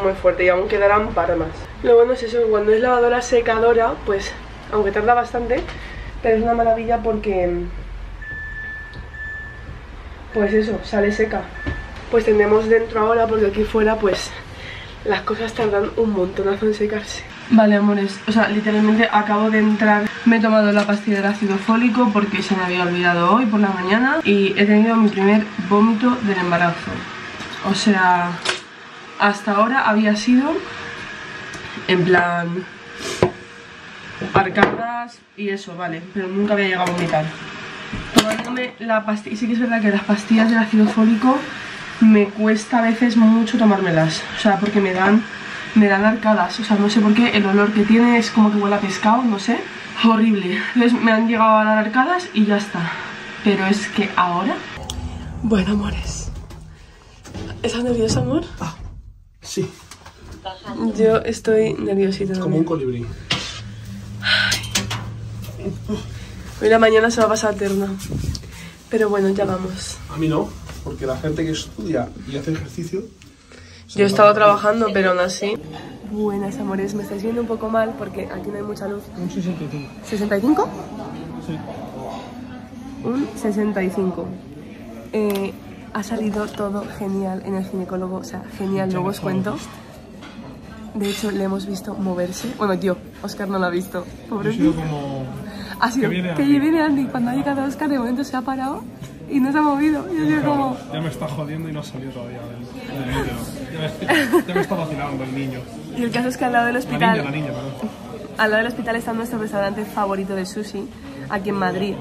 Muy fuerte y aún quedarán para más. Lo bueno es eso, cuando es lavadora secadora, pues aunque tarda bastante, pero es una maravilla porque pues eso, sale seca. Pues tendremos dentro ahora porque aquí fuera pues las cosas tardan un montonazo en secarse. Vale, amores, o sea, literalmente acabo de entrar, me he tomado la pastilla del ácido fólico porque se me había olvidado hoy por la mañana y he tenido mi primer vómito del embarazo. O sea, hasta ahora había sido en plan arcadas y eso, vale, pero nunca había llegado a vomitar. Tomándome la pastilla, sí que es verdad que las pastillas del ácido fólico me cuesta a veces mucho tomármelas, o sea, porque me dan me dan arcadas, o sea, no sé por qué, el olor que tiene es como que huele a pescado, no sé, horrible. Entonces me han llegado a dar arcadas y ya está. Pero es que ahora... Bueno, amores. ¿Estás nerviosa, amor? Ah, sí, Yo estoy nerviosita como un colibrí. Hoy la mañana se va a pasar eterna. Pero bueno, ya vamos. A mí no, porque la gente que estudia y hace ejercicio. Yo he estado trabajando, pero aún así... Buenas, amores. Me estáis viendo un poco mal porque aquí no hay mucha luz. Un 65. ¿65? Sí. Un 65. Eh, ha salido todo genial en el ginecólogo, o sea, genial, luego os cuento. De hecho, le hemos visto moverse. Bueno, yo, Oscar no lo ha visto. Pobre sido como. Ha sido que viene que Andy. viene Andy. Cuando ha llegado Oscar, de momento se ha parado y no se ha movido. Y yo como... Ya me está jodiendo y no ha salido todavía del, del. Ya me, está vacilando el niño. Y el caso es que al lado del La hospital... niña, la niña. Al lado del hospital está nuestro restaurante favorito de sushi, aquí en Madrid.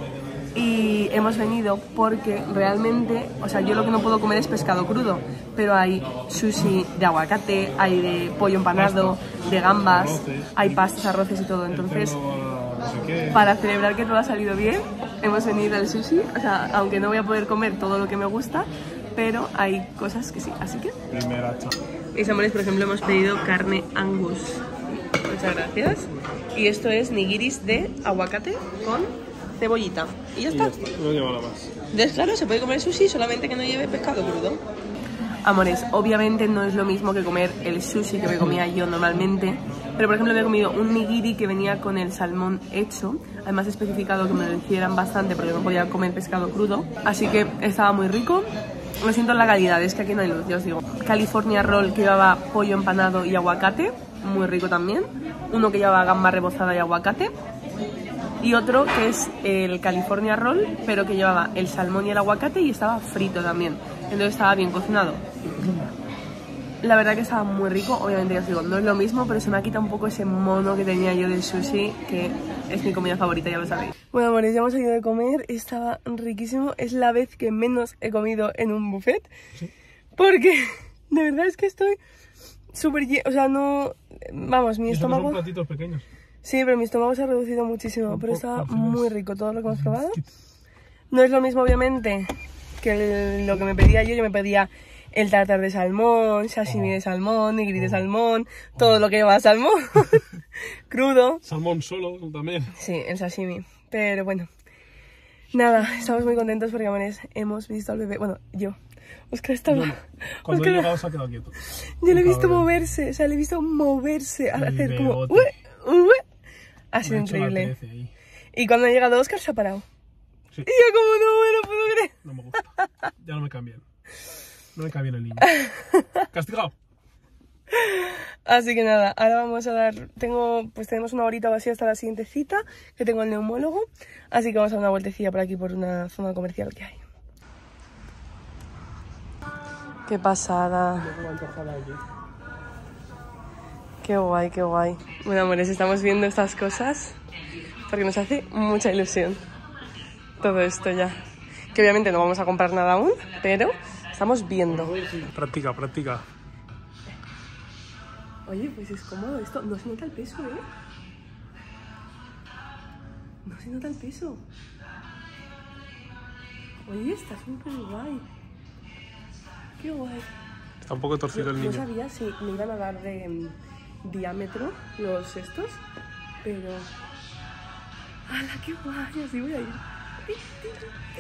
Y hemos venido porque realmente, o sea, yo lo que no puedo comer es pescado crudo, pero hay sushi de aguacate, hay de pollo empanado, de gambas, hay pastas, arroces y todo. Entonces, Para celebrar que todo ha salido bien, hemos venido al sushi, o sea, aunque no voy a poder comer todo lo que me gusta, pero hay cosas que sí, así que... Primera Mis amores, por ejemplo, hemos pedido carne angus. Muchas gracias. Y esto es nigiris de aguacate con cebollita. Y ya Y está. ya está, no lleva nada más. Entonces, claro, se puede comer sushi solamente que no lleve pescado crudo. Amores, obviamente no es lo mismo que comer el sushi que me comía yo normalmente. Pero, por ejemplo, me he comido un nigiri que venía con el salmón hecho. Además, he especificado que me lo hicieran bastante porque no podía comer pescado crudo. Así que estaba muy rico. Lo siento en la calidad, es que aquí no hay luz, ya os digo. California Roll que llevaba pollo empanado y aguacate, muy rico también. Uno que llevaba gamba rebozada y aguacate. Y otro que es el California Roll, pero que llevaba el salmón y el aguacate y estaba frito también. Entonces estaba bien cocinado. La verdad que estaba muy rico, obviamente ya os digo, no es lo mismo, pero se me ha quitado un poco ese mono que tenía yo del sushi, que es mi comida favorita, ya lo sabéis. Bueno, amores, ya hemos salido de comer, estaba riquísimo, es la vez que menos he comido en un buffet, porque de verdad es que estoy súper o sea, no, vamos, mi estómago... son platitos pequeños. Sí, pero mi estómago se ha reducido muchísimo, pero estaba muy rico todo lo que hemos probado. No es lo mismo, obviamente, que el- lo que me pedía yo. Yo me pedía el tartar de salmón, sashimi de salmón, nigiri de salmón, todo lo que lleva salmón, crudo. Salmón solo también. Sí, el sashimi. Pero bueno, nada, estamos muy contentos porque, amores, hemos visto al bebé. Bueno, yo. Oscar estaba. No. Cuando he Oscar- llegado se ha quedado quieto. yo le he visto moverse, o sea, le he visto moverse, El hacer como. "Ue, ue". Ha sido increíble. 13 ahí. Y cuando ha llegado Oscar se ha parado. Sí. Y yo como no lo puedo. No me gusta. Ya no me cae bien. No me cae bien el niño. Castigado. Así que nada, ahora vamos a dar, tengo, pues tenemos una horita o así hasta la siguiente cita, que tengo el neumólogo, así que vamos a dar una vueltecilla por aquí, por una zona comercial que hay. Qué pasada. Qué guay, qué guay. Bueno, amores, estamos viendo estas cosas porque nos hace mucha ilusión todo esto ya. Que obviamente no vamos a comprar nada aún, pero estamos viendo. Practica, practica. Oye, pues es cómodo esto. No se nota el peso, ¿eh? No se nota el peso. Oye, está súper guay. Qué guay. Está un poco torcido el No niño. sabía si me iban a dar de mm, diámetro los estos, pero... ¡Hala, qué guay! Así voy a ir.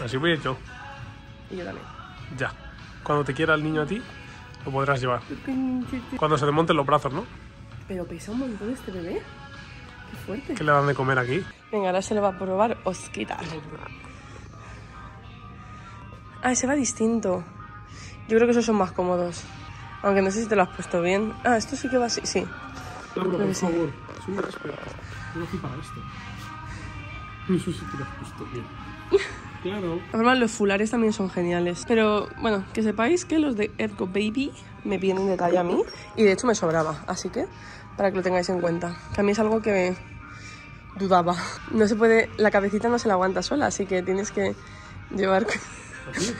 Así voy yo. Y yo también. Ya. Cuando te quiera el niño a ti, lo podrás llevar. Cuando se te monten los brazos, ¿no? Pero pesa un montón este bebé. Qué fuerte. ¿Qué le dan de comer aquí? Venga, ahora se lo va a probar Osquitar. Ah, ese va distinto. Yo creo que esos son más cómodos. Aunque no sé si te lo has puesto bien. Ah, esto sí que va así, sí. Por sí. favor. Yo nací para esto. No sé si te lo has puesto bien. Claro. Además, los fulares también son geniales. Pero bueno, que sepáis que los de Ergo Baby me vienen de talla a mí. Y de hecho me sobraba. Así que, para que lo tengáis en cuenta. Que a mí es algo que dudaba. No se puede, la cabecita no se la aguanta sola. Así que tienes que llevar. ¿Así?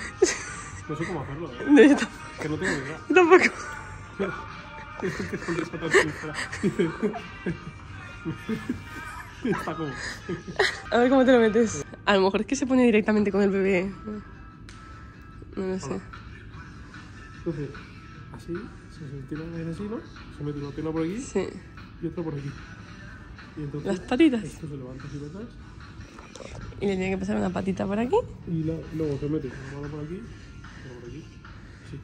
No sé cómo hacerlo, ¿eh? No, yo. Que no tengo idea. yo tampoco. Está como... A ver cómo te lo metes. A lo mejor es que se pone directamente con el bebé. No lo sé. Entonces, así, se tira así, ¿no? Se mete una pierna por aquí Sí. y otra por aquí. Y entonces, Las patitas. esto se levanta así para atrás Y le tiene que pasar una patita por aquí. y la- luego se mete una mano por aquí, otra por aquí. Sí.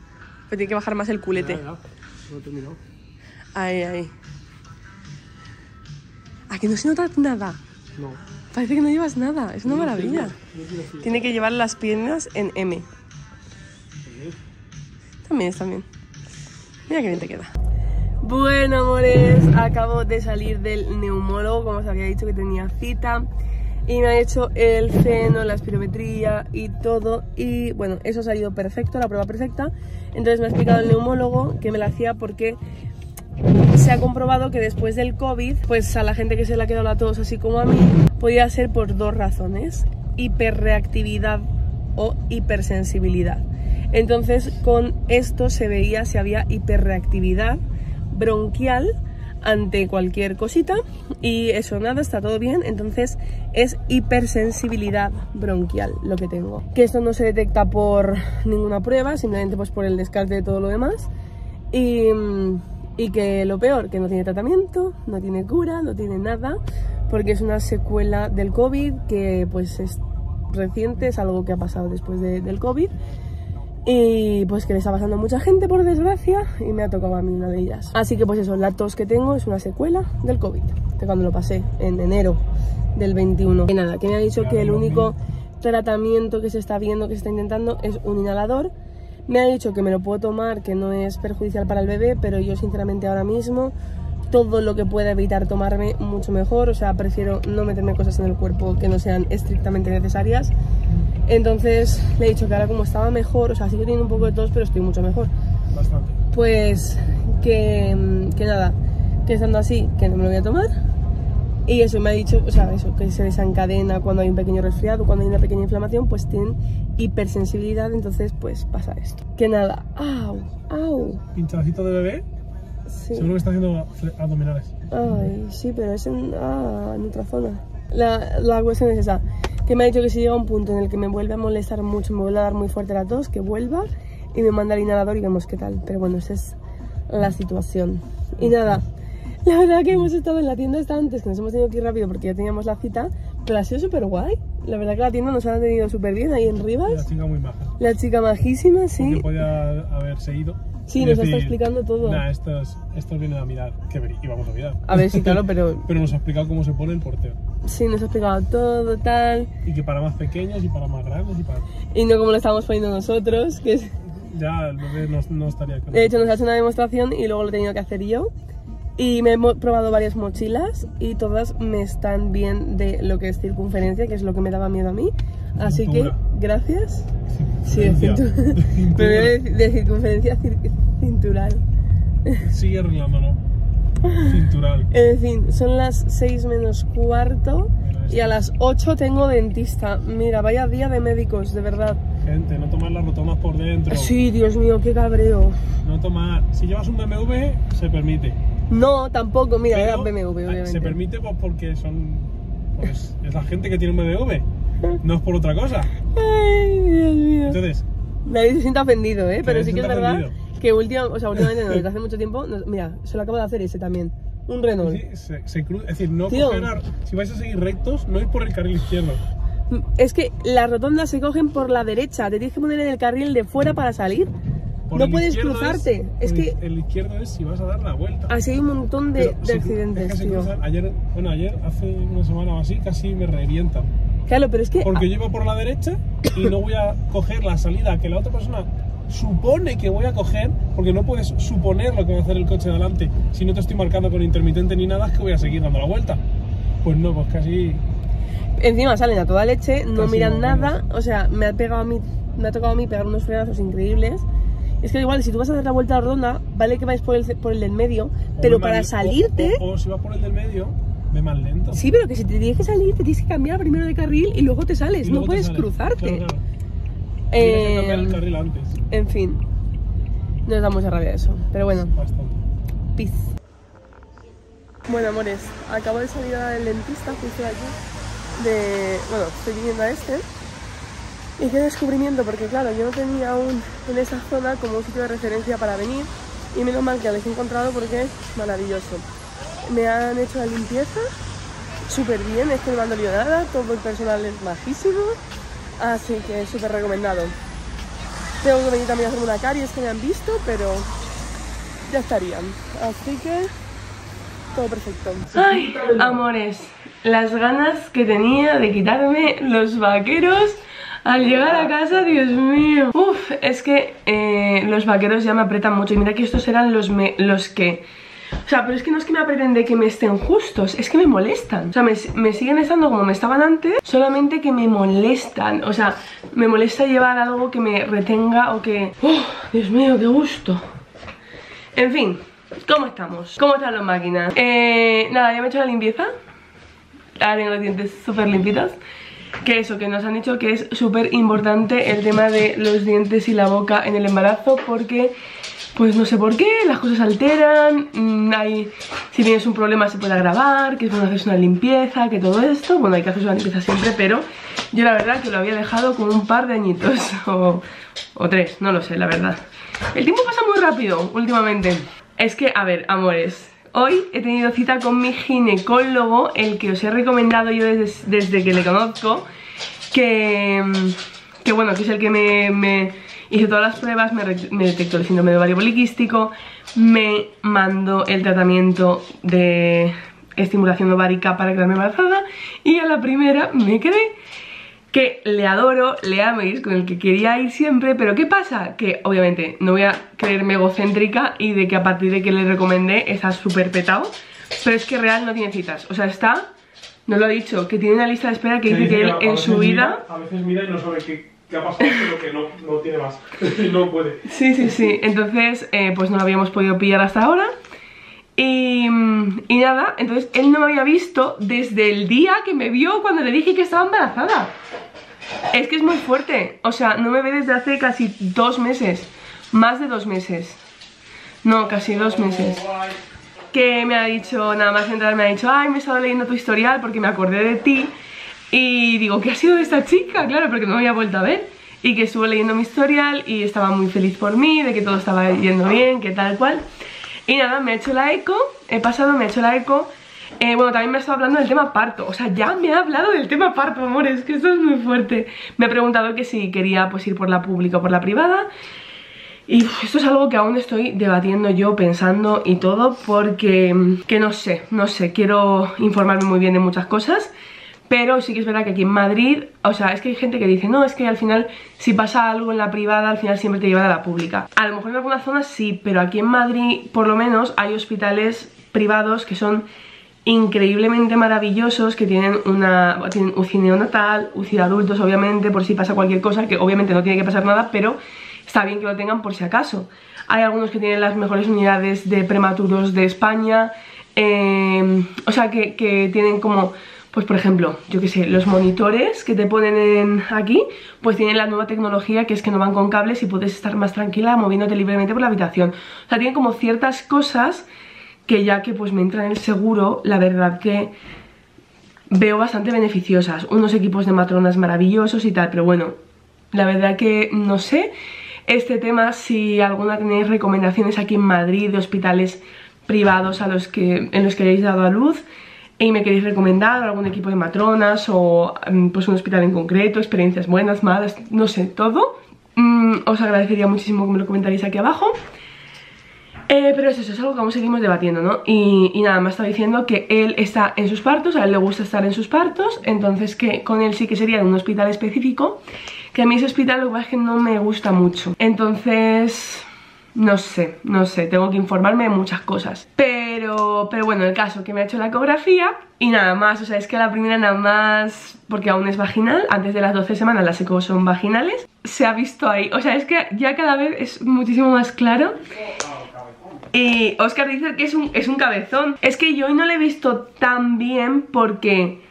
Pero tiene que bajar más el culete. Ya, ya. No he terminado. Ahí, ahí. ¿A que no se nota nada? No. Parece que no llevas nada. Es una maravilla. No. Tiene que llevar las piernas en M. También está bien. Mira qué bien te queda. Bueno, amores, acabo de salir del neumólogo, como os había dicho que tenía cita. Y me ha hecho el seno, la espirometría y todo. Y bueno, eso ha salido perfecto, la prueba perfecta. Entonces me ha explicado el neumólogo que me la hacía porque se ha comprobado que después del COVID, pues a la gente que se le ha quedado la tos así como a mí, podía ser por dos razones, hiperreactividad o hipersensibilidad. Entonces con esto se veía si había hiperreactividad bronquial ante cualquier cosita y eso nada, está todo bien, entonces es hipersensibilidad bronquial lo que tengo. Que esto no se detecta por ninguna prueba, simplemente pues por el descarte de todo lo demás. Y, mm, y que lo peor, que no tiene tratamiento, no tiene cura, no tiene nada, porque es una secuela del COVID que pues es reciente, es algo que ha pasado después de- del COVID. Y pues que le está pasando a mucha gente por desgracia y me ha tocado a mí una de ellas. Así que pues eso, la tos que tengo es una secuela del COVID, de cuando lo pasé en enero del 21. Y nada, que me ha dicho que el único tratamiento que se está viendo, que se está intentando es un inhalador. Me ha dicho que me lo puedo tomar, que no es perjudicial para el bebé, pero yo sinceramente ahora mismo todo lo que pueda evitar tomarme mucho mejor, o sea, prefiero no meterme cosas en el cuerpo que no sean estrictamente necesarias. Entonces le he dicho que ahora como estaba mejor, o sea, sigo teniendo un poco de tos, pero estoy mucho mejor. Bastante. Pues que, que nada, que estando así, que no me lo voy a tomar. Y eso me ha dicho, o sea, eso, que se desencadena cuando hay un pequeño resfriado, cuando hay una pequeña inflamación, pues tienen hipersensibilidad, entonces pues pasa esto. Que nada, au, au. Pinchacito de bebé. Sí. Seguro que está haciendo abdominales. Ay, sí, pero es en, ah, en otra zona. La, la cuestión es esa, que me ha dicho que si llega un punto en el que me vuelve a molestar mucho, me vuelve a dar muy fuerte la tos, que vuelva y me manda al inhalador y vemos qué tal. Pero bueno, esa es la situación. Y nada, la verdad que hemos estado en la tienda esta antes, que nos hemos tenido que ir rápido porque ya teníamos la cita, pero ha sido súper guay. La verdad que la tienda nos ha tenido súper bien ahí en La Rivas. chica muy maja. La chica majísima, Que sí. podía haberse ido. Sí, nos ha decir, estado explicando todo. Nah, estos, estos vienen a mirar. Que vamos a mirar. A ver, sí, claro, pero Pero nos ha explicado cómo se pone el porteo. sí, nos ha explicado todo, tal. Y que para más pequeños y para más grandes y para... Y no como lo estamos poniendo nosotros, que es... Ya el bebé no, no estaría De hecho nos ha hecho una demostración y luego lo he tenido que hacer yo. Y me he probado varias mochilas y todas me están bien de lo que es circunferencia, que es lo que me daba miedo a mí. Así que, Cintura. gracias. Sí, de, Cintura. cintu- pero de, de circunferencia cir- cintural. Sigue arreglándolo. Cintural. En fin, son las 6 menos cuarto y a las 8 tengo dentista. Mira, vaya día de médicos, de verdad. Gente, no tomar las rotondas por dentro. Sí, Dios mío, qué cabreo. No tomar... Si llevas un BMW, se permite. No, tampoco, mira, era Pero, BMW, ah, obviamente. Se permite pues, porque son... Pues es la gente que tiene un BMW. No es por otra cosa. Ay, Dios mío. Entonces, Nadie se siente ofendido, ¿eh? Pero sí que es verdad ofendido. que última, o sea, últimamente no, desde hace mucho tiempo, no- mira, se lo acabo de hacer ese también. Un Renault. sí, se, se es decir, no Tío. coger a- si vais a seguir rectos, no ir por el carril izquierdo. Es que las rotondas se cogen por la derecha, te tienes que poner en el carril de fuera para salir. Por No puedes cruzarte. Es, el- que el izquierdo es si vas a dar la vuelta. así hay un montón de, Pero de cru- accidentes, es tío. cruzan- ayer, bueno, ayer, hace una semana o así, casi me revientan. Claro, pero es que... Porque yo iba por la derecha y no voy a coger la salida que la otra persona supone que voy a coger, porque no puedes suponer lo que va a hacer el coche delante. Si no te estoy marcando con intermitente ni nada, es que voy a seguir dando la vuelta. Pues no, pues casi. Encima salen a toda leche, no Casi miran no, nada, o sea, me ha pegado a mí, me ha tocado a mí pegar unos frenazos increíbles. Es que igual, si tú vas a hacer la vuelta redonda, vale que vais por el, por el del medio, o pero para mal- salirte... O, o si vas por el del medio, ve más lento. Sí, pero que si te tienes que salir, te tienes que cambiar primero de carril y luego te sales, no te puedes sales. cruzarte. Claro, que cambiar el Eh, carril antes. en fin, nos da mucha rabia eso, pero bueno, Bastante. peace. Bueno, amores, acabo de salir del dentista justo de aquí, de... bueno, estoy viniendo a este. Y qué descubrimiento, porque claro, yo no tenía aún en esa zona como un sitio de referencia para venir y menos mal que he encontrado porque es maravilloso. Me han hecho la limpieza súper bien, es que no me nada, todo el personal es majísimo, así que súper recomendado. Tengo que venir también a hacerme una caries que me han visto, pero ya estarían. Así que todo perfecto. Ay, amores, las ganas que tenía de quitarme los vaqueros al llegar a casa, Dios mío. Uf, es que eh, los vaqueros ya me apretan mucho. Y mira que estos eran los, me- los que... O sea, pero es que no es que me aprieten de que me estén justos, es que me molestan. O sea, me, me siguen estando como me estaban antes, solamente que me molestan. O sea, me molesta llevar algo que me retenga o que... ¡Oh, Dios mío, qué gusto! En fin, ¿cómo estamos? ¿Cómo están las máquinas? Eh, nada, ya me he hecho la limpieza. Ahora tengo los dientes súper limpitos. Que eso, que nos han dicho que es súper importante el tema de los dientes y la boca en el embarazo porque, pues no sé por qué, las cosas alteran, mm, hay, si tienes un problema se puede agravar, que es bueno hacerse una limpieza, que todo esto, bueno hay que hacerse una limpieza siempre, pero yo la verdad que lo había dejado con un par de añitos o, o tres, no lo sé, la verdad. El tiempo pasa muy rápido últimamente. Es que, a ver, amores, Hoy he tenido cita con mi ginecólogo, el que os he recomendado yo desde, que le conozco, que, bueno, que es el que me, me hizo todas las pruebas, me detectó el síndrome de ovario poliquístico, me mandó el tratamiento de estimulación ovárica para quedarme embarazada y a la primera me quedé que le adoro, le es con el que quería ir siempre, pero ¿qué pasa? Que obviamente no voy a creerme egocéntrica y de que a partir de que le recomendé está súper petado, pero es que real no tiene citas, o sea, está, no lo ha dicho, que tiene una lista de espera que dice que él en su vida... a veces mira y no sabe qué, qué ha pasado, pero que no, no tiene más. no puede. Sí, sí, sí, entonces eh, pues no lo habíamos podido pillar hasta ahora y, nada, entonces él no me había visto desde el día que me vio cuando le dije que estaba embarazada. Es que es muy fuerte. O sea, no me ve desde hace casi dos meses. Más de dos meses. No, casi dos meses. Que me ha dicho, nada más entrar, me ha dicho, ay, me he estado leyendo tu historial porque me acordé de ti. Y digo, ¿qué ha sido de esta chica? Claro, porque no me había vuelto a ver. Y que estuvo leyendo mi historial y estaba muy feliz por mí, de que todo estaba yendo bien, que tal cual. Y nada, me ha hecho la eco, he pasado, me ha hecho la eco. Eh, bueno, también me ha estado hablando del tema parto. O sea, ya me ha hablado del tema parto, amores, que esto es muy fuerte. Me ha preguntado que si quería pues ir por la pública o por la privada. Y esto es algo que aún estoy debatiendo yo, pensando y todo, porque mm, que no sé, no sé, quiero informarme muy bien de muchas cosas. Pero sí que es verdad que aquí en Madrid, o sea, es que hay gente que dice, no, es que al final si pasa algo en la privada, al final siempre te llevan a la pública. A lo mejor en algunas zonas sí, pero aquí en Madrid por lo menos hay hospitales privados que son increíblemente maravillosos, que tienen una tienen UCI neonatal, UCI de adultos obviamente, por si pasa cualquier cosa, que obviamente no tiene que pasar nada, pero está bien que lo tengan por si acaso. Hay algunos que tienen las mejores unidades de prematuros de España, eh, o sea, que, que tienen como pues por ejemplo, yo que sé, los monitores que te ponen en aquí, pues tienen la nueva tecnología que es que no van con cables y puedes estar más tranquila moviéndote libremente por la habitación. O sea, tienen como ciertas cosas que ya que pues me entra en el seguro, la verdad que veo bastante beneficiosas. Unos equipos de matronas maravillosos y tal, pero bueno, la verdad que no sé este tema, si alguna tenéis recomendaciones aquí en Madrid de hospitales privados a los que, en los que hayáis dado a luz y me queréis recomendar algún equipo de matronas o mm, pues un hospital en concreto, experiencias buenas, malas, no sé, todo. Mm, os agradecería muchísimo que me lo comentaréis aquí abajo. Eh, pero es eso, es algo que aún seguimos debatiendo, ¿no? Y, nada, me estaba diciendo que él está en sus partos, a él le gusta estar en sus partos, entonces que con él sí que sería en un hospital específico, que a mí ese hospital lo que pasa es que no me gusta mucho. Entonces, no sé, no sé, tengo que informarme de muchas cosas. Pero, pero bueno, el caso que me ha hecho la ecografía y nada más, o sea, es que la primera nada más, porque aún es vaginal, antes de las 12 semanas las ecos son vaginales, se ha visto ahí, o sea, es que ya cada vez es muchísimo más claro. Y Oscar dice que es un, es un cabezón. Es que yo hoy no lo he visto tan bien porque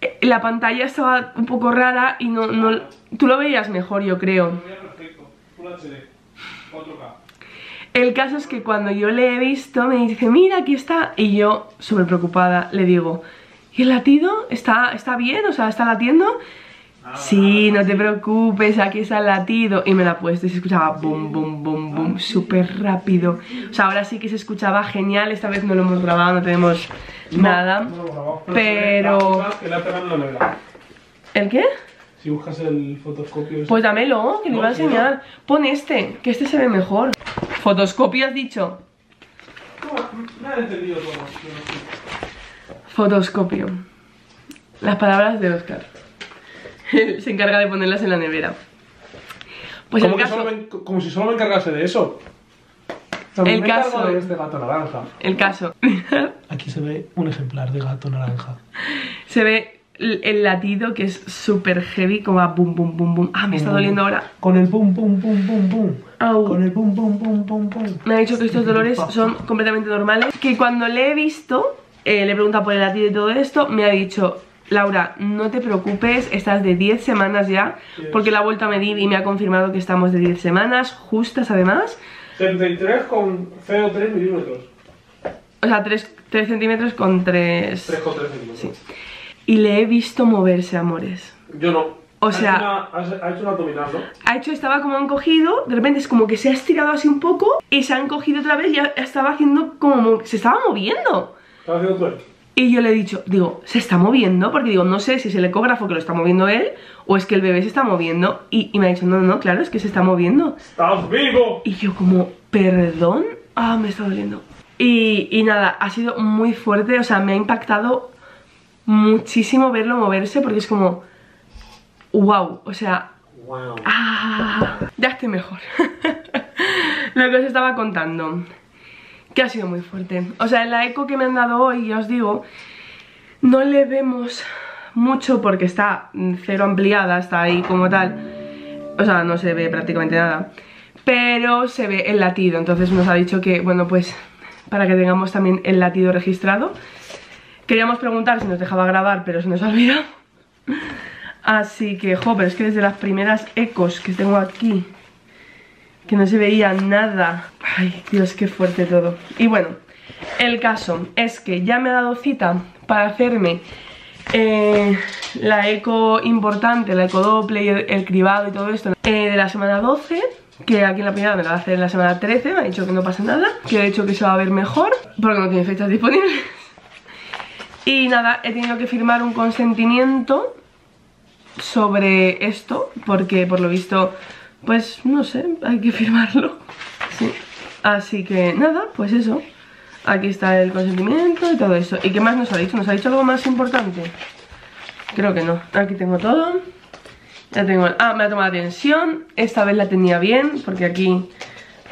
eh, la pantalla estaba un poco rara y no, no... Tú lo veías mejor, yo creo. perfecto. Full HD. 4K. El caso es que cuando yo le he visto me dice, mira, aquí está. Y yo, súper preocupada, le digo, ¿y el latido? ¿Está, ¿Está bien? O sea, ¿está latiendo? Sí, no te preocupes, aquí está el latido Y me la puesto y se escuchaba boom, boom, boom, boom Súper rápido O sea, ahora sí que se escuchaba genial Esta vez no lo hemos grabado, no tenemos nada No lo. Pero- nevera. ¿El qué? Si buscas el fotoscopio. ese- Pues dámelo, que le No, iba a enseñar Pon este, que este se ve mejor Fotoscopio has dicho Me han entendido todo. Fotoscopio Las palabras de Oscar Se encarga de ponerlas en la nevera Pues como, caso, como si solo me encargase de eso. También El caso- de este gato naranja. el caso Aquí se ve un ejemplar de gato naranja. Se ve el, latido que es súper heavy Como a boom, boom, boom, boom Ah, me está doliendo ahora Con el pum pum pum pum pum. Au. Con el pum pum pum pum pum. Me ha dicho que estos dolores son completamente normales. Que cuando le he visto, eh, le he preguntado por el latido y todo esto, me ha dicho, Laura, no te preocupes, estás de 10 semanas ya, porque la ha vuelto a medir y me ha confirmado que estamos de 10 semanas, justas además. 33 con 0,3 milímetros. O sea, 3, centímetros con 3... 3,3 milímetros. Sí. Y le he visto moverse, amores. Yo no. O Ha sea- hecho una- ha ha hecho un abdominal, ¿no? Ha hecho, estaba como encogido, de repente es como que se ha estirado así un poco y se ha encogido otra vez y ya estaba haciendo como... mo- se estaba moviendo. Estaba haciendo twerk. Y yo le he dicho, digo, ¿se está moviendo? Porque digo, no sé si es el ecógrafo que lo está moviendo él o es que el bebé se está moviendo. Y, y me ha dicho, no, no, claro, es que se está moviendo. ¡Estás vivo! Y yo como, ¿perdón? Ah, me está doliendo. Y, y nada, ha sido muy fuerte, o sea, me ha impactado muchísimo verlo moverse porque es como, wow, o sea, Wow. Ah, ya estoy mejor. Lo que os estaba contando. Que ha sido muy fuerte. O sea, en la eco que me han dado hoy, ya os digo, no le vemos mucho porque está cero ampliada, está ahí como tal. O sea, no se ve prácticamente nada. Pero se ve el latido. Entonces nos ha dicho que, bueno, pues para que tengamos también el latido registrado. Queríamos preguntar si nos dejaba grabar, pero se nos ha olvidado. Así que, jo, pero es que desde las primeras ecos que tengo aquí, que no se veía nada. Ay, Dios, qué fuerte todo. Y bueno, el caso es que ya me ha dado cita para hacerme eh, la eco importante, la eco doble, el, el cribado y todo esto eh, de la semana 12. Que aquí en la primera me la va a hacer en la semana 13, me ha dicho que no pasa nada, que de hecho que se va a ver mejor, porque no tiene fechas disponibles. Y nada, he tenido que firmar un consentimiento sobre esto, porque por lo visto, pues no sé, hay que firmarlo. Sí. Así que nada, pues eso. Aquí está el consentimiento y todo eso. ¿Y qué más nos ha dicho? ¿Nos ha dicho algo más importante? Creo que no. Aquí tengo todo. Ya tengo... Ah, me ha tomado tensión. Esta vez la tenía bien, porque aquí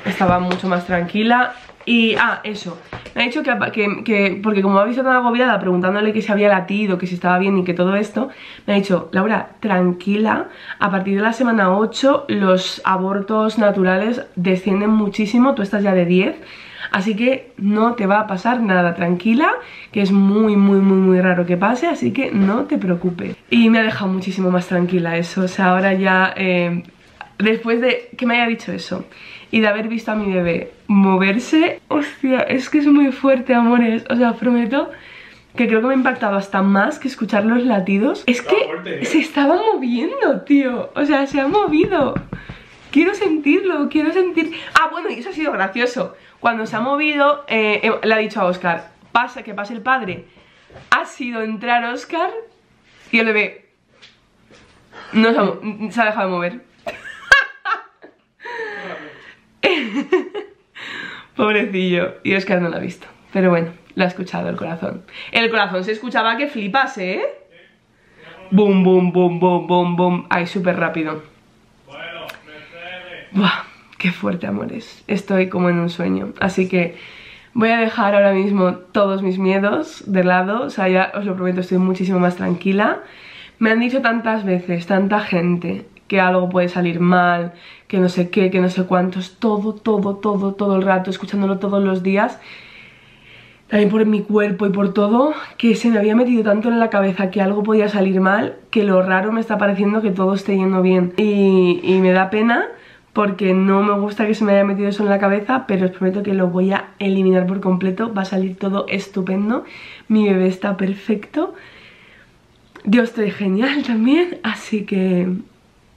estaba mucho más tranquila. Y, ah, eso. Me ha dicho que, que, que- porque como ha visto tan agobiada preguntándole que si había latido, que si estaba bien y que todo esto, me ha dicho, Laura, tranquila, a partir de la semana 8 los abortos naturales descienden muchísimo, tú estás ya de 10, así que no te va a pasar nada, tranquila, que es muy, muy, muy, muy raro que pase, así que no te preocupes. Y me ha dejado muchísimo más tranquila eso, o sea, ahora ya... eh, después de que me haya dicho eso y de haber visto a mi bebé moverse, hostia, es que es muy fuerte, amores. O sea, os prometo que creo que me ha impactado hasta más que escuchar los latidos. Es que fuerte, ¿eh? se estaba moviendo, tío. O sea, se ha movido. Quiero sentirlo, quiero sentir... Ah, bueno, y eso ha sido gracioso. Cuando se ha movido, eh, eh, le ha dicho a Oscar, pasa, que pase el padre. Ha sido entrar Oscar y el bebé no se ha, se ha dejado de mover. Pobrecillo. Y Oscar no lo ha visto. Pero bueno, lo ha escuchado el corazón. El corazón se escuchaba que flipase, ¿eh? Boom, boom, boom, boom, boom, boom. Ay, súper rápido. Buah, qué fuerte, amores. Estoy como en un sueño. Así que voy a dejar ahora mismo todos mis miedos de lado. O sea, ya os lo prometo, estoy muchísimo más tranquila. Me han dicho tantas veces, tanta gente, que algo puede salir mal, que no sé qué, que no sé cuántos, todo, todo, todo, todo el rato, escuchándolo todos los días, también por mi cuerpo y por todo, que se me había metido tanto en la cabeza que algo podía salir mal, que lo raro me está pareciendo que todo esté yendo bien. Y, me da pena porque no me gusta que se me haya metido eso en la cabeza, pero os prometo que lo voy a eliminar por completo, va a salir todo estupendo, mi bebé está perfecto, Dios estoy genial también, así que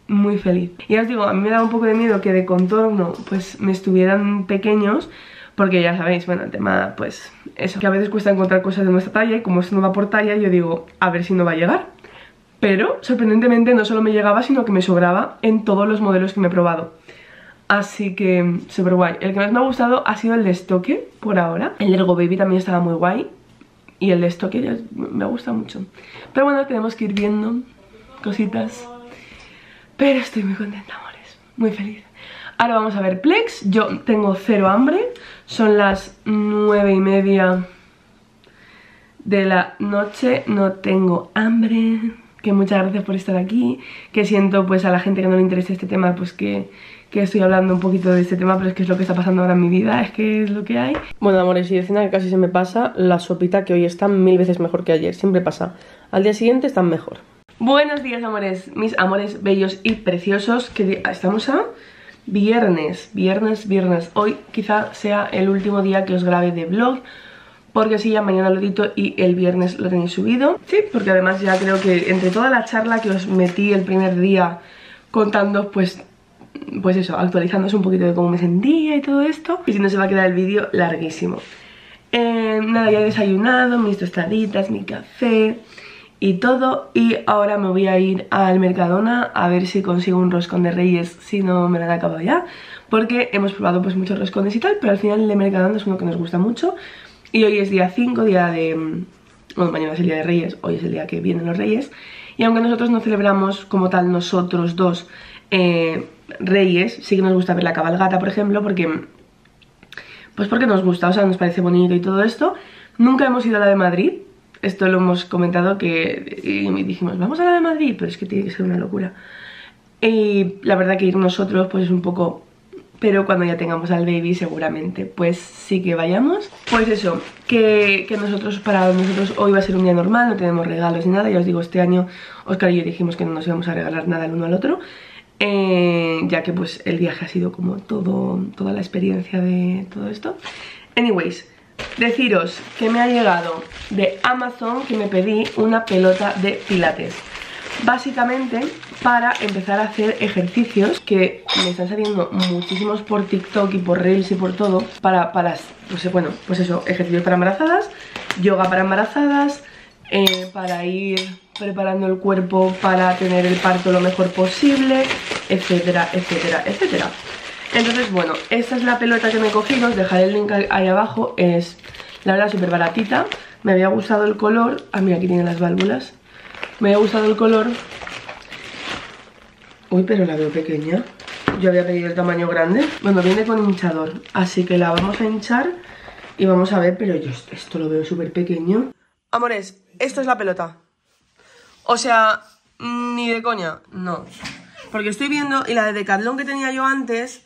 muy feliz. Y ya os digo, a mí me da un poco de miedo que de contorno pues me estuvieran pequeños porque ya sabéis, bueno, el tema, pues eso, que a veces cuesta encontrar cosas de nuestra talla y como esto no va por talla, yo digo, a ver si no va a llegar. Pero, sorprendentemente, no solo me llegaba, sino que me sobraba en todos los modelos que me he probado. Así que, súper guay. El que más me ha gustado ha sido el de estoque, por ahora. El de Ergo Baby también estaba muy guay. Y el de estoque me gusta mucho. Pero bueno, tenemos que ir viendo cositas. Pero estoy muy contenta, amores. Muy feliz. Ahora vamos a ver Plex. Yo tengo cero hambre. Son las nueve y media de la noche. No tengo hambre. Que muchas gracias por estar aquí. Que siento pues a la gente que no le interesa este tema, pues que, que estoy hablando un poquito de este tema, pero es que es lo que está pasando ahora en mi vida, es que es lo que hay. Bueno, amores, y de que casi se me pasa la sopita que hoy está mil veces mejor que ayer. Siempre pasa. Al día siguiente están mejor. Buenos días, amores, mis amores bellos y preciosos. Que estamos a viernes, viernes, viernes. Hoy quizá sea el último día que os grabe de vlog porque así ya mañana lo edito y el viernes lo tenéis subido. Sí, porque además ya creo que entre toda la charla que os metí el primer día contando, pues, pues eso, actualizándose un poquito de cómo me sentía y todo esto, y si no se va a quedar el vídeo larguísimo. Eh, nada, ya he desayunado, mis tostaditas, mi café y todo. Y ahora me voy a ir al Mercadona a ver si consigo un roscón de reyes si no me lo han acabado ya porque hemos probado pues muchos roscones y tal pero al final el de Mercadona es uno que nos gusta mucho. Y hoy es día 5, día de... bueno, mañana es el día de reyes, hoy es el día que vienen los reyes. Y aunque nosotros no celebramos como tal nosotros dos eh, reyes, sí que nos gusta ver la cabalgata por ejemplo porque pues porque nos gusta, o sea nos parece bonito y todo esto nunca hemos ido a la de Madrid esto lo hemos comentado que y dijimos, vamos a la de Madrid, pero es que tiene que ser una locura. Y la verdad que ir nosotros pues es un poco... Pero cuando ya tengamos al baby seguramente pues sí que vayamos. Pues eso, que, que nosotros para nosotros hoy va a ser un día normal, no tenemos regalos ni nada. Ya os digo, este año Oscar y yo dijimos que no nos íbamos a regalar nada el uno al otro. Eh, ya que pues el viaje ha sido como todo, toda la experiencia de todo esto. Anyways, Deciros que me ha llegado de Amazon que me pedí una pelota de pilates. Básicamente para empezar a hacer ejercicios que me están saliendo muchísimos por TikTok y por Reels y por todo Para, para pues bueno, pues eso, ejercicios para embarazadas, yoga para embarazadas eh, Para ir preparando el cuerpo para tener el parto lo mejor posible Etcétera, etcétera, etcétera entonces, bueno, esta es la pelota que me he cogido, os dejaré el link ahí abajo, es la verdad súper baratita. Me había gustado el color, ah mira, aquí tiene las válvulas. Me había gustado el color. Uy, pero la veo pequeña. Yo había pedido el tamaño grande. Bueno, viene con hinchador, así que la vamos a hinchar y vamos a ver, pero yo esto lo veo súper pequeño. Amores, esto es la pelota. O sea, ni de coña, no. Porque estoy viendo, y la de Decathlon que tenía yo antes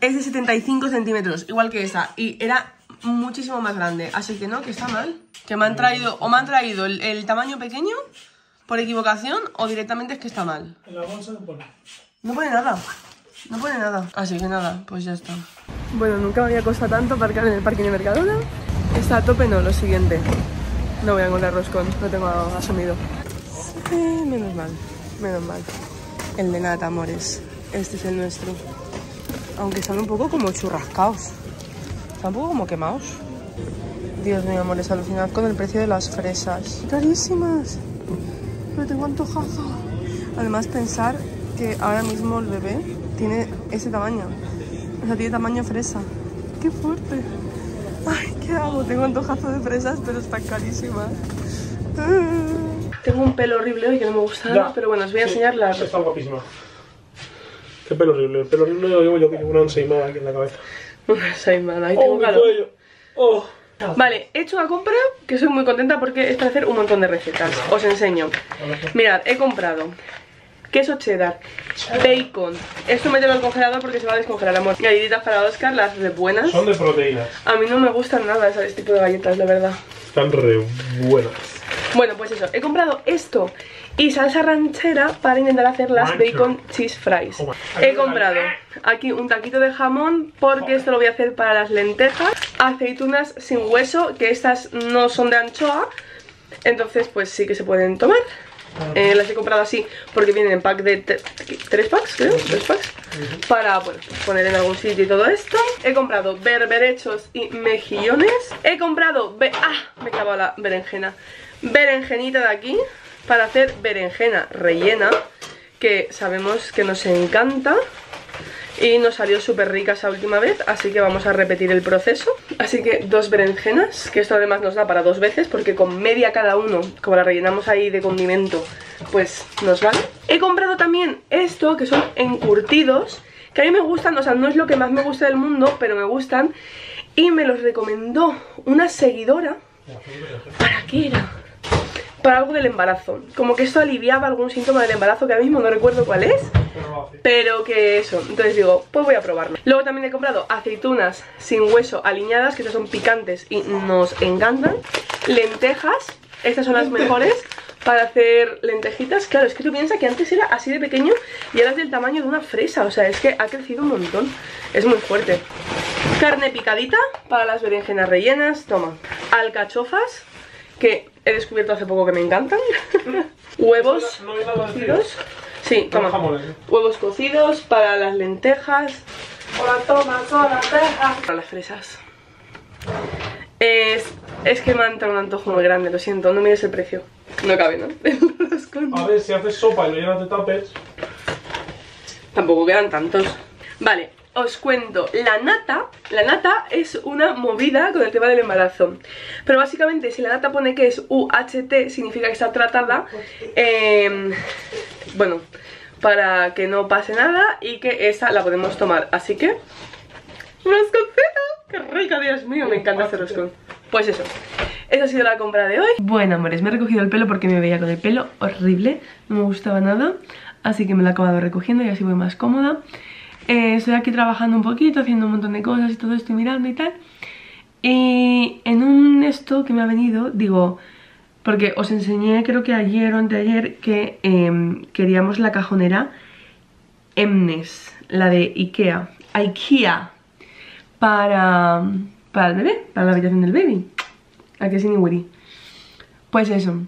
es de 75 centímetros, igual que esta, y era muchísimo más grande, así que no, que está mal. Que me han traído, o me han traído el, tamaño pequeño por equivocación, o directamente es que está mal. En la bolsa no pone. No pone nada, no pone nada. Así que nada, pues ya está. Bueno, nunca me había costado tanto aparcar en el parque de Mercadona. Está a tope, no, lo siguiente. No voy a encontrar roscón, no tengo asumido. Eh, menos mal, menos mal. El de nata, amores. Este es el nuestro. Aunque están un poco como churrascaos. Están un poco como quemados. Dios mío, amores, alucinad con el precio de las fresas. Carísimas. Pero tengo antojazo. Además, pensar que ahora mismo el bebé tiene ese tamaño. O sea, tiene tamaño fresa. qué fuerte. Ay, ¿qué hago? Tengo antojazo de fresas, pero están carísimas. Tengo un pelo horrible hoy que no me gusta nada, pero bueno, os voy a enseñar la... Está guapísima. Qué pelo horrible. El pelo horrible lo llevo yo que llevo una ensaimada aquí en la cabeza. Soy mala, ahí Oh, tengo mi calor. cuello. Oh. Vale, he hecho una compra que soy muy contenta porque es para hacer un montón de recetas. Os enseño. Mirad, he comprado queso cheddar, bacon. Esto mételo al congelador porque se va a descongelar, amor. Galletitas para Oscar, las de buenas. Son de proteínas. A mí no me gustan nada ese tipo de galletas, la verdad. Están re buenas. Bueno, pues eso, he comprado esto y salsa ranchera para intentar hacer las bacon cheese fries. Toma. He comprado aquí un taquito de jamón porque esto lo voy a hacer para las lentejas, aceitunas sin hueso, que estas no son de anchoa, entonces pues sí que se pueden tomar. Eh, las he comprado así porque vienen en pack de tres packs, creo, tres packs, para bueno, poner en algún sitio y todo esto. He comprado berberechos y mejillones. He comprado, be- ah, me he la berenjena, berenjenita de aquí para hacer berenjena rellena, que sabemos que nos encanta. Y nos salió súper rica esa última vez, así que vamos a repetir el proceso. Así que dos berenjenas, que esto además nos da para dos veces, porque con media cada uno, como la rellenamos ahí de condimento, pues nos vale. He comprado también esto, que son encurtidos, que a mí me gustan, o sea, no es lo que más me gusta del mundo, pero me gustan. Y me los recomendó una seguidora. ¿Para qué era? Para algo del embarazo. Como que esto aliviaba algún síntoma del embarazo que ahora mismo no recuerdo cuál es. Pero que eso, entonces digo, pues voy a probarlo. Luego también he comprado aceitunas sin hueso aliñadas, que estas son picantes y nos encantan. Lentejas, estas son las mejores para hacer lentejitas. Claro, es que tú piensas que antes era así de pequeño y ahora es del tamaño de una fresa. O sea, es que ha crecido un montón. Es muy fuerte. Carne picadita para las berenjenas rellenas. Toma. Alcachofas, que he descubierto hace poco que me encantan. Huevos No cocidos. Sí, Toma. ¿eh? Huevos cocidos para las lentejas. Hola, toma, hola, lentejas. Para las fresas. Es, es que me ha entrado un antojo muy grande, lo siento, no mires el precio. No cabe, ¿no? A ver, si haces sopa y lo llenas de tapers. Tampoco quedan tantos. Vale, os cuento. La nata, la nata es una movida con el tema del embarazo. Pero básicamente, si la nata pone que es UHT, significa que está tratada. eh, bueno, para que no pase nada y que esa la podemos tomar. Así que. ¡Rosconcito! ¡Qué rica, Dios mío! Me encanta hacer roscón. Pues eso. Esa ha sido la compra de hoy. Bueno, amores, me he recogido el pelo porque me veía con el pelo horrible. No me gustaba nada. Así que me lo he acabado recogiendo y así voy más cómoda. Eh, estoy aquí trabajando un poquito, haciendo un montón de cosas y todo esto, y mirando y tal. Y en un esto que me ha venido, digo, porque os enseñé creo que ayer o anteayer que em, queríamos la cajonera Emnes, la de Ikea, Ikea, para, para el bebé, para la habitación del baby. ¿A que ni Willy? Pues eso,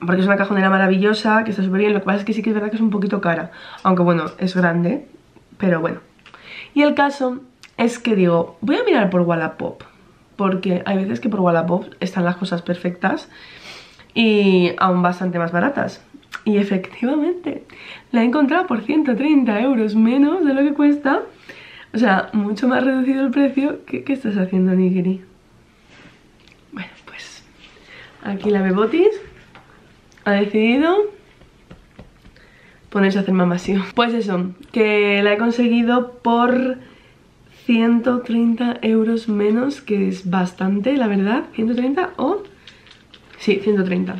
porque es una cajonera maravillosa, que está súper bien, lo que pasa es que sí que es verdad que es un poquito cara, aunque bueno, es grande, pero bueno. Y el caso es que digo, voy a mirar por Wallapop, porque hay veces que por Wallapop están las cosas perfectas y aún bastante más baratas. Y efectivamente, la he encontrado por 130 euros menos de lo que cuesta. O sea, mucho más reducido el precio. ¿Qué, estás haciendo, Nigiri? Bueno, pues aquí la Bebotis ha decidido ponerse a hacer mamasío. Pues eso, que la he conseguido por 130 euros menos, que es bastante, la verdad. ¿130 o...? Sí, 130.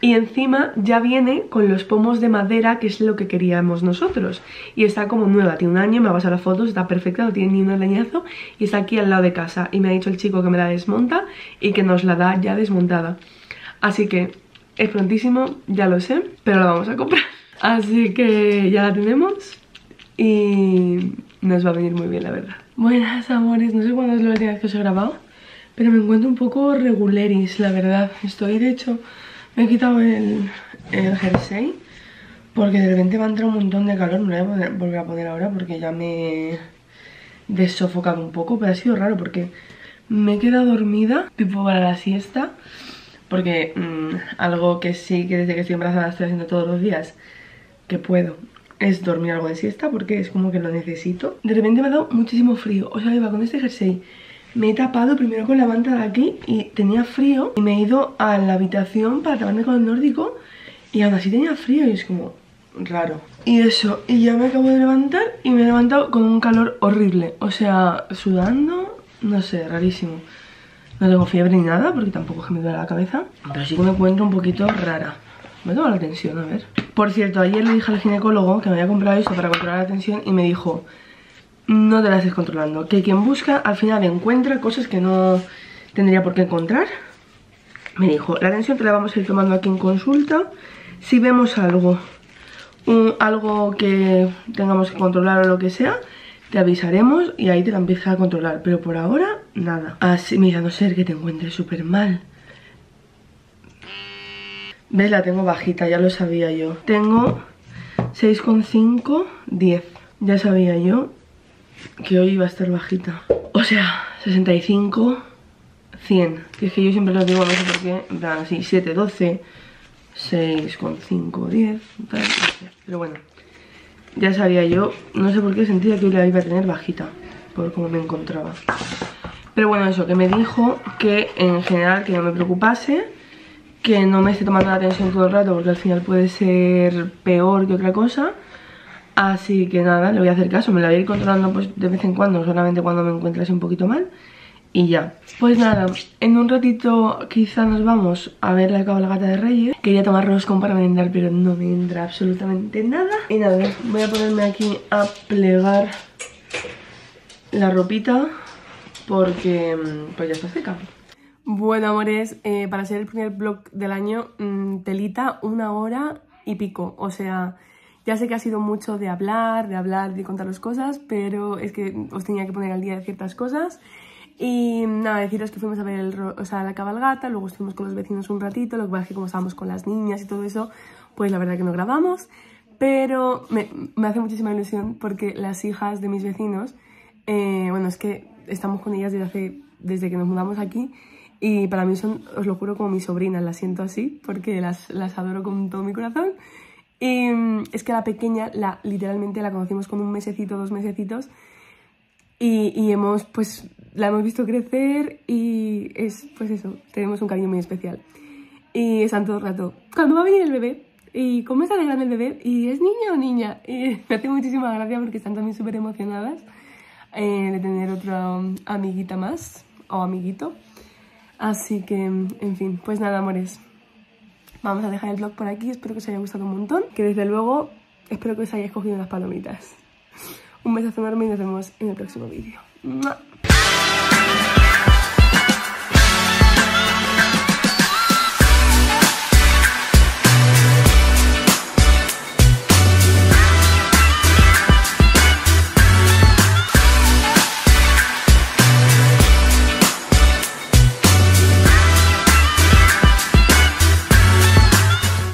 Y encima ya viene con los pomos de madera, que es lo que queríamos nosotros. Y está como nueva, tiene un año, me ha pasado las fotos, está perfecta, no tiene ni un leñazo. Y está aquí al lado de casa. Y me ha dicho el chico que me la desmonta y que nos la da ya desmontada. Así que es prontísimo, ya lo sé, pero la vamos a comprar. Así que ya la tenemos y nos va a venir muy bien, la verdad. Buenas, amores, no sé cuándo es la última vez que os he grabado, pero me encuentro un poco reguleris, la verdad. Estoy, de hecho, me he quitado el, jersey porque de repente va a entrar un montón de calor. Me lo voy a volver a poner ahora porque ya me he desofocado un poco, pero ha sido raro porque me he quedado dormida, tipo para la siesta, porque mm, algo que sí que desde que estoy embarazada estoy haciendo todos los días, que puedo, es dormir algo de siesta porque es como que lo necesito. De repente me ha dado muchísimo frío. O sea, iba con este jersey. Me he tapado primero con la manta de aquí y tenía frío. Y me he ido a la habitación para taparme con el nórdico. Y aún así tenía frío y es como raro. Y eso, y ya me acabo de levantar y me he levantado con un calor horrible. O sea, sudando, no sé, rarísimo. No tengo fiebre ni nada porque tampoco es que me duele la cabeza. Pero sí que me encuentro un poquito rara. Me tomo la tensión, a ver. Por cierto, ayer le dije al ginecólogo que me había comprado esto para controlar la tensión y me dijo no te la estés controlando. Que quien busca al final encuentra cosas que no tendría por qué encontrar. Me dijo, la tensión te la vamos a ir tomando aquí en consulta. Si vemos algo, algo que tengamos que controlar o lo que sea, te avisaremos y ahí te la empiezas a controlar. Pero por ahora, nada. Así, mira, no ser que te encuentres súper mal. ¿Ves? La tengo bajita, ya lo sabía yo. Tengo 6,5, 10. Ya sabía yo que hoy iba a estar bajita. O sea, 65, 100. Que es que yo siempre lo digo, no sé por qué. En plan, así, 7, 12, 6,5, 10. Pero bueno, ya sabía yo. No sé por qué sentía que hoy la iba a tener bajita. Por cómo me encontraba. Pero bueno, eso, que me dijo que en general que no me preocupase que no me esté tomando la atención todo el rato porque al final puede ser peor que otra cosa. Así que nada, le voy a hacer caso, me la voy a ir controlando pues de vez en cuando, solamente cuando me encuentre así un poquito mal. Y ya. Pues nada, en un ratito quizá nos vamos a ver la cabalgata de Reyes. Quería tomar roscón para merendar, pero no me entra absolutamente nada. Y nada, voy a ponerme aquí a plegar la ropita porque mm, pues ya está seca. Bueno, amores, eh, para ser el primer vlog del año, mm, telita una hora y pico. O sea, ya sé que ha sido mucho de hablar, de hablar, de contar las cosas, pero es que os tenía que poner al día de ciertas cosas. Y nada, deciros que fuimos a ver o sea, la cabalgata, luego estuvimos con los vecinos un ratito, lo que pasa es que como estábamos con las niñas y todo eso, pues la verdad que no grabamos. Pero me, me hace muchísima ilusión porque las hijas de mis vecinos, eh, bueno, es que estamos con ellas desde, hace, desde que nos mudamos aquí y para mí son, os lo juro, como mis sobrinas, las siento así, porque las, las adoro con todo mi corazón. Y es que la pequeña, la, literalmente la conocimos con un mesecito, dos mesecitos, y, y, hemos, pues, la hemos visto crecer y es, pues eso, tenemos un cariño muy especial. Y están todo el rato, ¿cuándo va a venir el bebé? ¿Y cómo está de grande el bebé? ¿Y es niña o niña? Y me hace muchísima gracia porque están también súper emocionadas eh, de tener otra amiguita más, o amiguito. Así que, en fin, pues nada, amores. Vamos a dejar el vlog por aquí, espero que os haya gustado un montón. Que desde luego, espero que os hayáis cogido unas palomitas. Un besazo enorme y nos vemos en el próximo vídeo.